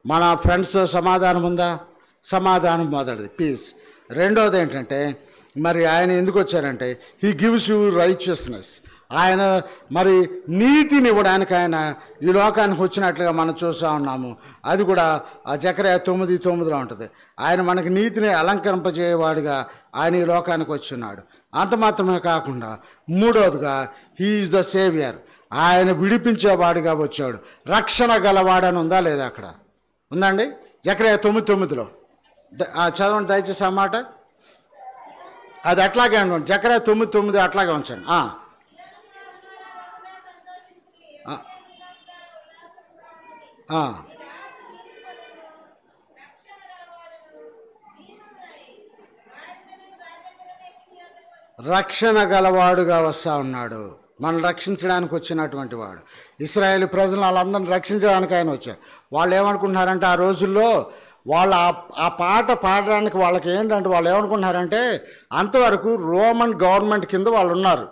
మన ఫ్రెండ్స్తో సమాధానం ఉందా సమాధానం మొదటిది పీస్. రెండోది ఏంటంటే మరి ఆయన ఎందుకు వచ్చారంటే హీ గివ్స్ యూ రైచియస్నెస్ ఆయన మరి నీతిని ఇవ్వడానికి ఆయన ఈ లోకానికి వచ్చినట్లుగా మనం చూస్తూ ఉన్నాము. అది కూడా ఆ జకరే తొమ్మిది తొమ్మిదిలో ఉంటుంది. ఆయన మనకి నీతిని అలంకరింపజేయవాడుగా ఆయన ఈ లోకానికి వచ్చిన్నాడు అంత మాత్రమే కాకుండా మూడవదిగా హీఈస్ ద సేవియర్ ఆయన విడిపించేవాడిగా వచ్చాడు. రక్షణ గలవాడని ఉందా లేదా అక్కడ? ఉందండి? జకరే తొమ్మిది తొమ్మిదిలో. చదవండి దయచేసి అన్నమాట అది అట్లాగే ఉండండి జకరే తొమ్మిది తొమ్మిది అట్లాగే ఉంచండి. రక్షణ గలవాడుగా వస్తా ఉన్నాడు. మనం రక్షించడానికి వచ్చినటువంటి వాడు. ఇస్రాయేల్ ప్రజలు వాళ్ళందరిని రక్షించడానికి ఆయన వచ్చారు వాళ్ళు ఏమనుకుంటున్నారంటే ఆ రోజుల్లో వాళ్ళ ఆ ఆ పాట పాడడానికి వాళ్ళకి ఏంటంటే వాళ్ళు ఏమనుకుంటున్నారంటే అంతవరకు రోమన్ గవర్నమెంట్ కింద వాళ్ళు ఉన్నారు.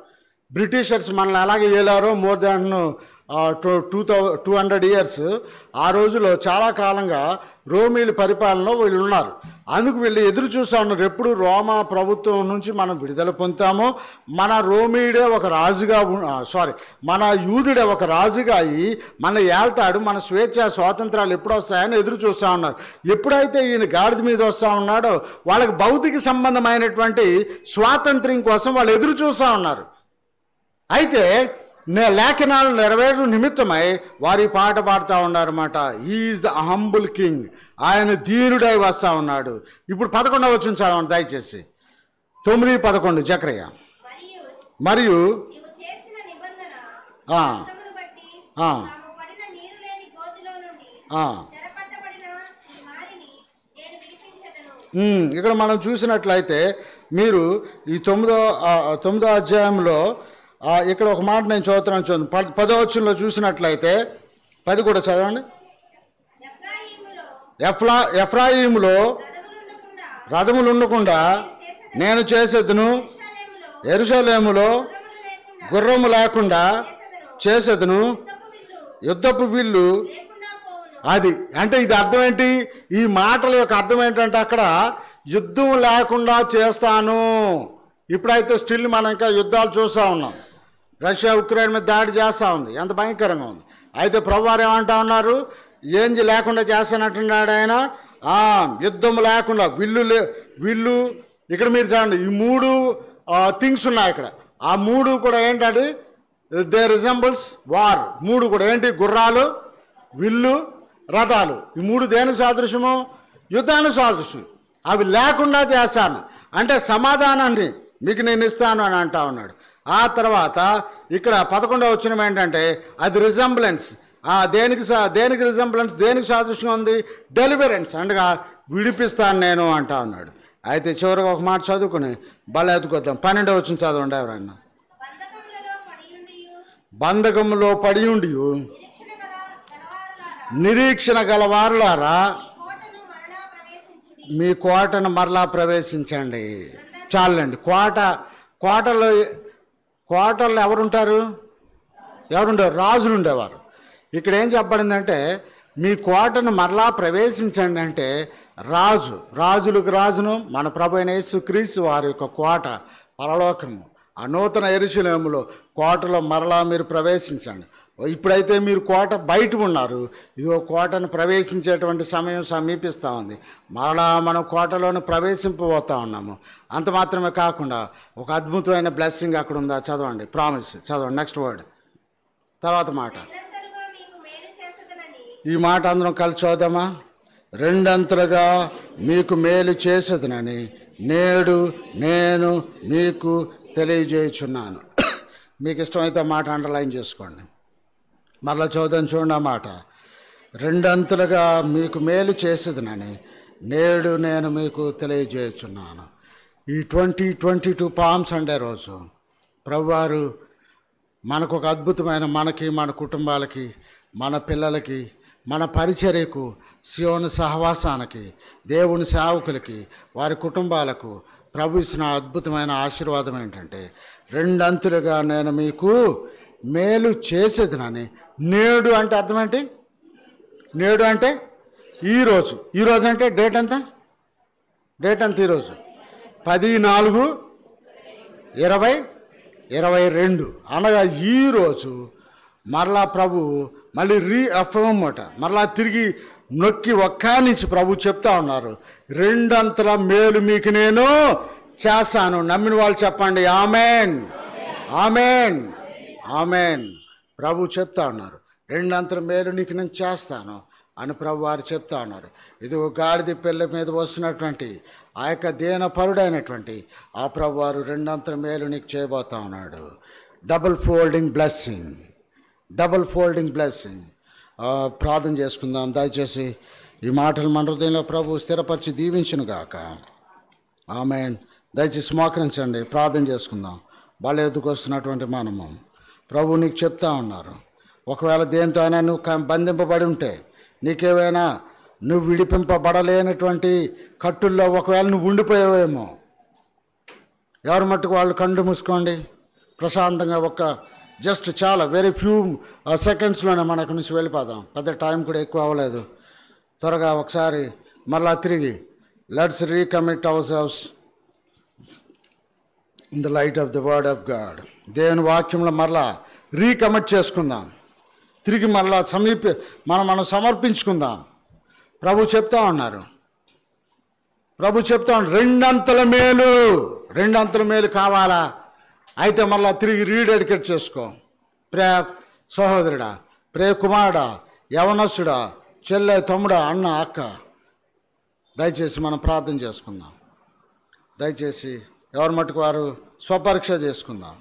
బ్రిటిషర్స్ మనల్ని ఎలాగ ఏలారో more than two two thou two hundred years ఆ రోజులో చాలా కాలంగా రోమీల పరిపాలనలో వీళ్ళు ఉన్నారు. అందుకు వీళ్ళు ఎదురు చూస్తూ ఉన్నారు. ఎప్పుడు రోమా ప్రభుత్వం నుంచి మనం విడుదల పొందుతామో మన రోమిడే ఒక రాజుగా సారీ మన యూదుడే ఒక రాజుగా అయ్యి మన ఏళ్తాడు మన స్వేచ్ఛ స్వాతంత్రాలు ఎప్పుడు వస్తాయని ఎదురు చూస్తూ ఉన్నారు. ఎప్పుడైతే ఈయన గాడిద మీద వస్తూ ఉన్నాడో వాళ్ళకి భౌతిక సంబంధమైనటువంటి స్వాతంత్ర్యం కోసం వాళ్ళు ఎదురు చూస్తూ ఉన్నారు. అయితే లేఖనాలు నెరవేరు నిమిత్తమై వారి పాట పాడుతూ ఉన్నారన్నమాట. ఈజ్ ద హంబుల్ కింగ్ ఆయన దీనుడై వస్తా ఉన్నాడు. ఇప్పుడు పదకొండవ వచ్చిన చదవండి దయచేసి. తొమ్మిది పదకొండు చక్రయ్య మరియు ఇక్కడ మనం చూసినట్లయితే మీరు ఈ తొమ్మిదో తొమ్మిదో అధ్యాయంలో ఇక్కడ ఒక మాట నేను చదువుతున్నాను చూడండి. పద పదో వచ్చంలో చూసినట్లయితే పది కూడా చదవండి. ఎఫ్లా ఎఫ్రాయిములో రథములు ఉండకుండా నేను చేసేదును. ఎరుసలేములో గుర్రము లేకుండా చేసేదును. యుద్ధపు పోవును. అది. అంటే ఇది అర్థం ఏంటి ఈ మాటల యొక్క అర్థం ఏంటంటే అక్కడ యుద్ధం లేకుండా చేస్తాను. ఇప్పుడైతే స్టిల్ మనం ఇంకా యుద్ధాలు చూస్తూ ఉన్నాం. రష్యా ఉక్రెయిన్ మీద దాడి చేస్తూ ఉంది. ఎంత భయంకరంగా ఉంది. అయితే ప్రభువారు ఏమంటా ఉన్నారు? ఏం లేకుండా చేస్తానంటున్నాడు ఆయన. యుద్ధం లేకుండా విల్లు లే విల్లు ఇక్కడ మీరు చూడండి ఈ మూడు థింగ్స్ ఉన్నాయి ఇక్కడ. ఆ మూడు కూడా ఏంటంటే దే రిజంబుల్స్ వార్. మూడు కూడా ఏంటి? గుర్రాలు విల్లు రథాలు. ఈ మూడు దేనికి సాదృశ్యము? యుద్ధానికి సాదృశ్యం. అవి లేకుండా చేస్తాను. అంటే సమాధానాన్ని మీకు నేను ఇస్తాను అని అంటా ఉన్నాడు. ఆ తర్వాత ఇక్కడ పదకొండవ వచ్చిన ఏంటంటే అది రిజంబ్లెన్స్ ఆ దేనికి సా దేనికి రిజంబ్లెన్స్ దేనికి సాదృశ్యంగా ఉంది? డెలివరెన్స్ అనగా విడిపిస్తాను నేను అంటా ఉన్నాడు. అయితే చివరికి ఒక మాట చదువుకుని బల ఎదుకొద్దాం పన్నెండవ వచ్చిన చదవండి ఎవరన్నా బంధకంలో పడి ఉండి నిరీక్షణ గల గలవారులారా మీ కోటను మరలా ప్రవేశించండి. చాలండి. కోట కోటలో కోటల్లో ఎవరుంటారు? ఎవరుండేవారు? రాజులు ఉండేవారు ఇక్కడ ఏం చెప్పబడిందంటే మీ కోటను మరలా ప్రవేశించండి అంటే రాజు రాజులకు రాజును మన ప్రభు అయిన యేసుక్రీస్తు వారి యొక్క కోట పరలోకము ఆ నూతన ఎరుశలేములో కోటలో మరలా మీరు ప్రవేశించండి. ఇప్పుడైతే మీరు కోట బయట ఉన్నారు. ఇదిగో కోటను ప్రవేశించేటువంటి సమయం సమీపిస్తూ ఉంది. మరలా మనం కోటలోని ప్రవేశింపబోతా ఉన్నాము. అంత మాత్రమే కాకుండా ఒక అద్భుతమైన బ్లెస్సింగ్ అక్కడ ఉందా? చదవండి. ప్రామిస్ చదవండి. నెక్స్ట్ వర్డ్ తర్వాత మాట. ఈ మాట అందరం కలిసి చూద్దామా రెండంతలుగా మీకు మేలు చేసేదనని నేడు నేను మీకు తెలియజేయుచున్నాను. మీకు ఇష్టమైతే మాట అండర్లైన్ చేసుకోండి. మరలా చూద్దాం చూడండి అన్నమాట రెండంతులుగా మీకు మేలు చేసేదినని నేడు నేను మీకు తెలియజేస్తున్నాను. ఈ twenty twenty two Palm Sunday రోజు ప్రభువారు మనకు ఒక అద్భుతమైన మనకి మన కుటుంబాలకి మన పిల్లలకి మన పరిచర్యకు శివుని సహవాసానికి దేవుని సేవకులకి వారి కుటుంబాలకు ప్రభు ఇచ్చిన అద్భుతమైన ఆశీర్వాదం ఏంటంటే రెండంతులుగా నేను మీకు మేలు చేసేది నాని. నేడు అంటే అర్థం ఏంటి నేడు అంటే ఈరోజు ఈరోజు అంటే డేట్ ఎంత? డేట్ ఎంత ఈరోజు పది నాలుగు ఇరవై ఇరవై రెండు. అనగా ఈరోజు మరలా ప్రభు మళ్ళీ రీ అఫర్మట మరలా తిరిగి నొక్కి ఒక్కానించి ప్రభు చెప్తా ఉన్నారు. రెండంతల మేలు మీకు నేను చేస్తాను. నమ్మిన వాళ్ళు చెప్పండి. ఆమెన్. ఆమెన్. ఆమెన్. ప్రభు చెప్తా ఉన్నారు. రెండంతల మేలు నీకు నేను చేస్తాను అని ప్రభు వారు చెప్తా ఉన్నారు. ఇది ఒక గాడిద పిల్ల మీద వస్తున్నటువంటి ఆ యొక్క దీన పరుడైనటువంటి ఆ ప్రభు వారు రెండంతల మేలు నీకు చేయబోతా ఉన్నాడు. Double folding blessing. Double folding blessing. ప్రార్థన చేసుకుందాం. దయచేసి ఈ మాటలు మన హృదయంలో ప్రభు స్థిరపరిచి దీవించును గాక. ఆమె దయచేసి మోకరించండి. ప్రార్థన చేసుకుందాం. వాళ్ళ ఎదుకొస్తున్నటువంటి మనము. ప్రభు నీకు చెప్తా ఉన్నారు. ఒకవేళ దేంతో అయినా నువ్వు బంధింపబడి ఉంటే నీకేమైనా నువ్వు విడిపింపబడలేనటువంటి కట్టుల్లో ఒకవేళ నువ్వు ఉండిపోయావేమో. ఎవరి మట్టుకు వాళ్ళు కండు మూసుకోండి. ప్రశాంతంగా ఒక జస్ట్ చాలా వెరీ ఫ్యూ సెకండ్స్లోనే మనకు నుంచి వెళ్ళిపోదాం. పెద్ద టైం కూడా ఎక్కువ అవ్వలేదు. త్వరగా ఒకసారి మరలా తిరిగి let's recommit our house in the light of the word of God దేవుని వాక్యంలో మరలా రీకమిట్ చేసుకుందాం. తిరిగి మరలా సమీప మనం మనం సమర్పించుకుందాం. ప్రభు చెప్తా ఉన్నారు. ప్రభు చెప్తా ఉన్నారు. రెండంతల మేలు. రెండంతల మేలు కావాలా? అయితే మళ్ళా తిరిగి రీడెడికేట్ చేసుకో. ప్రే సహోదరుడా ప్రే కుమారుడా యవనస్సుడా చెల్లె తమ్ముడా అన్న అక్క. దయచేసి మనం ప్రార్థన చేసుకుందాం. దయచేసి ఎవరి మటుకు వారు స్వపరీక్ష చేసుకుందాం.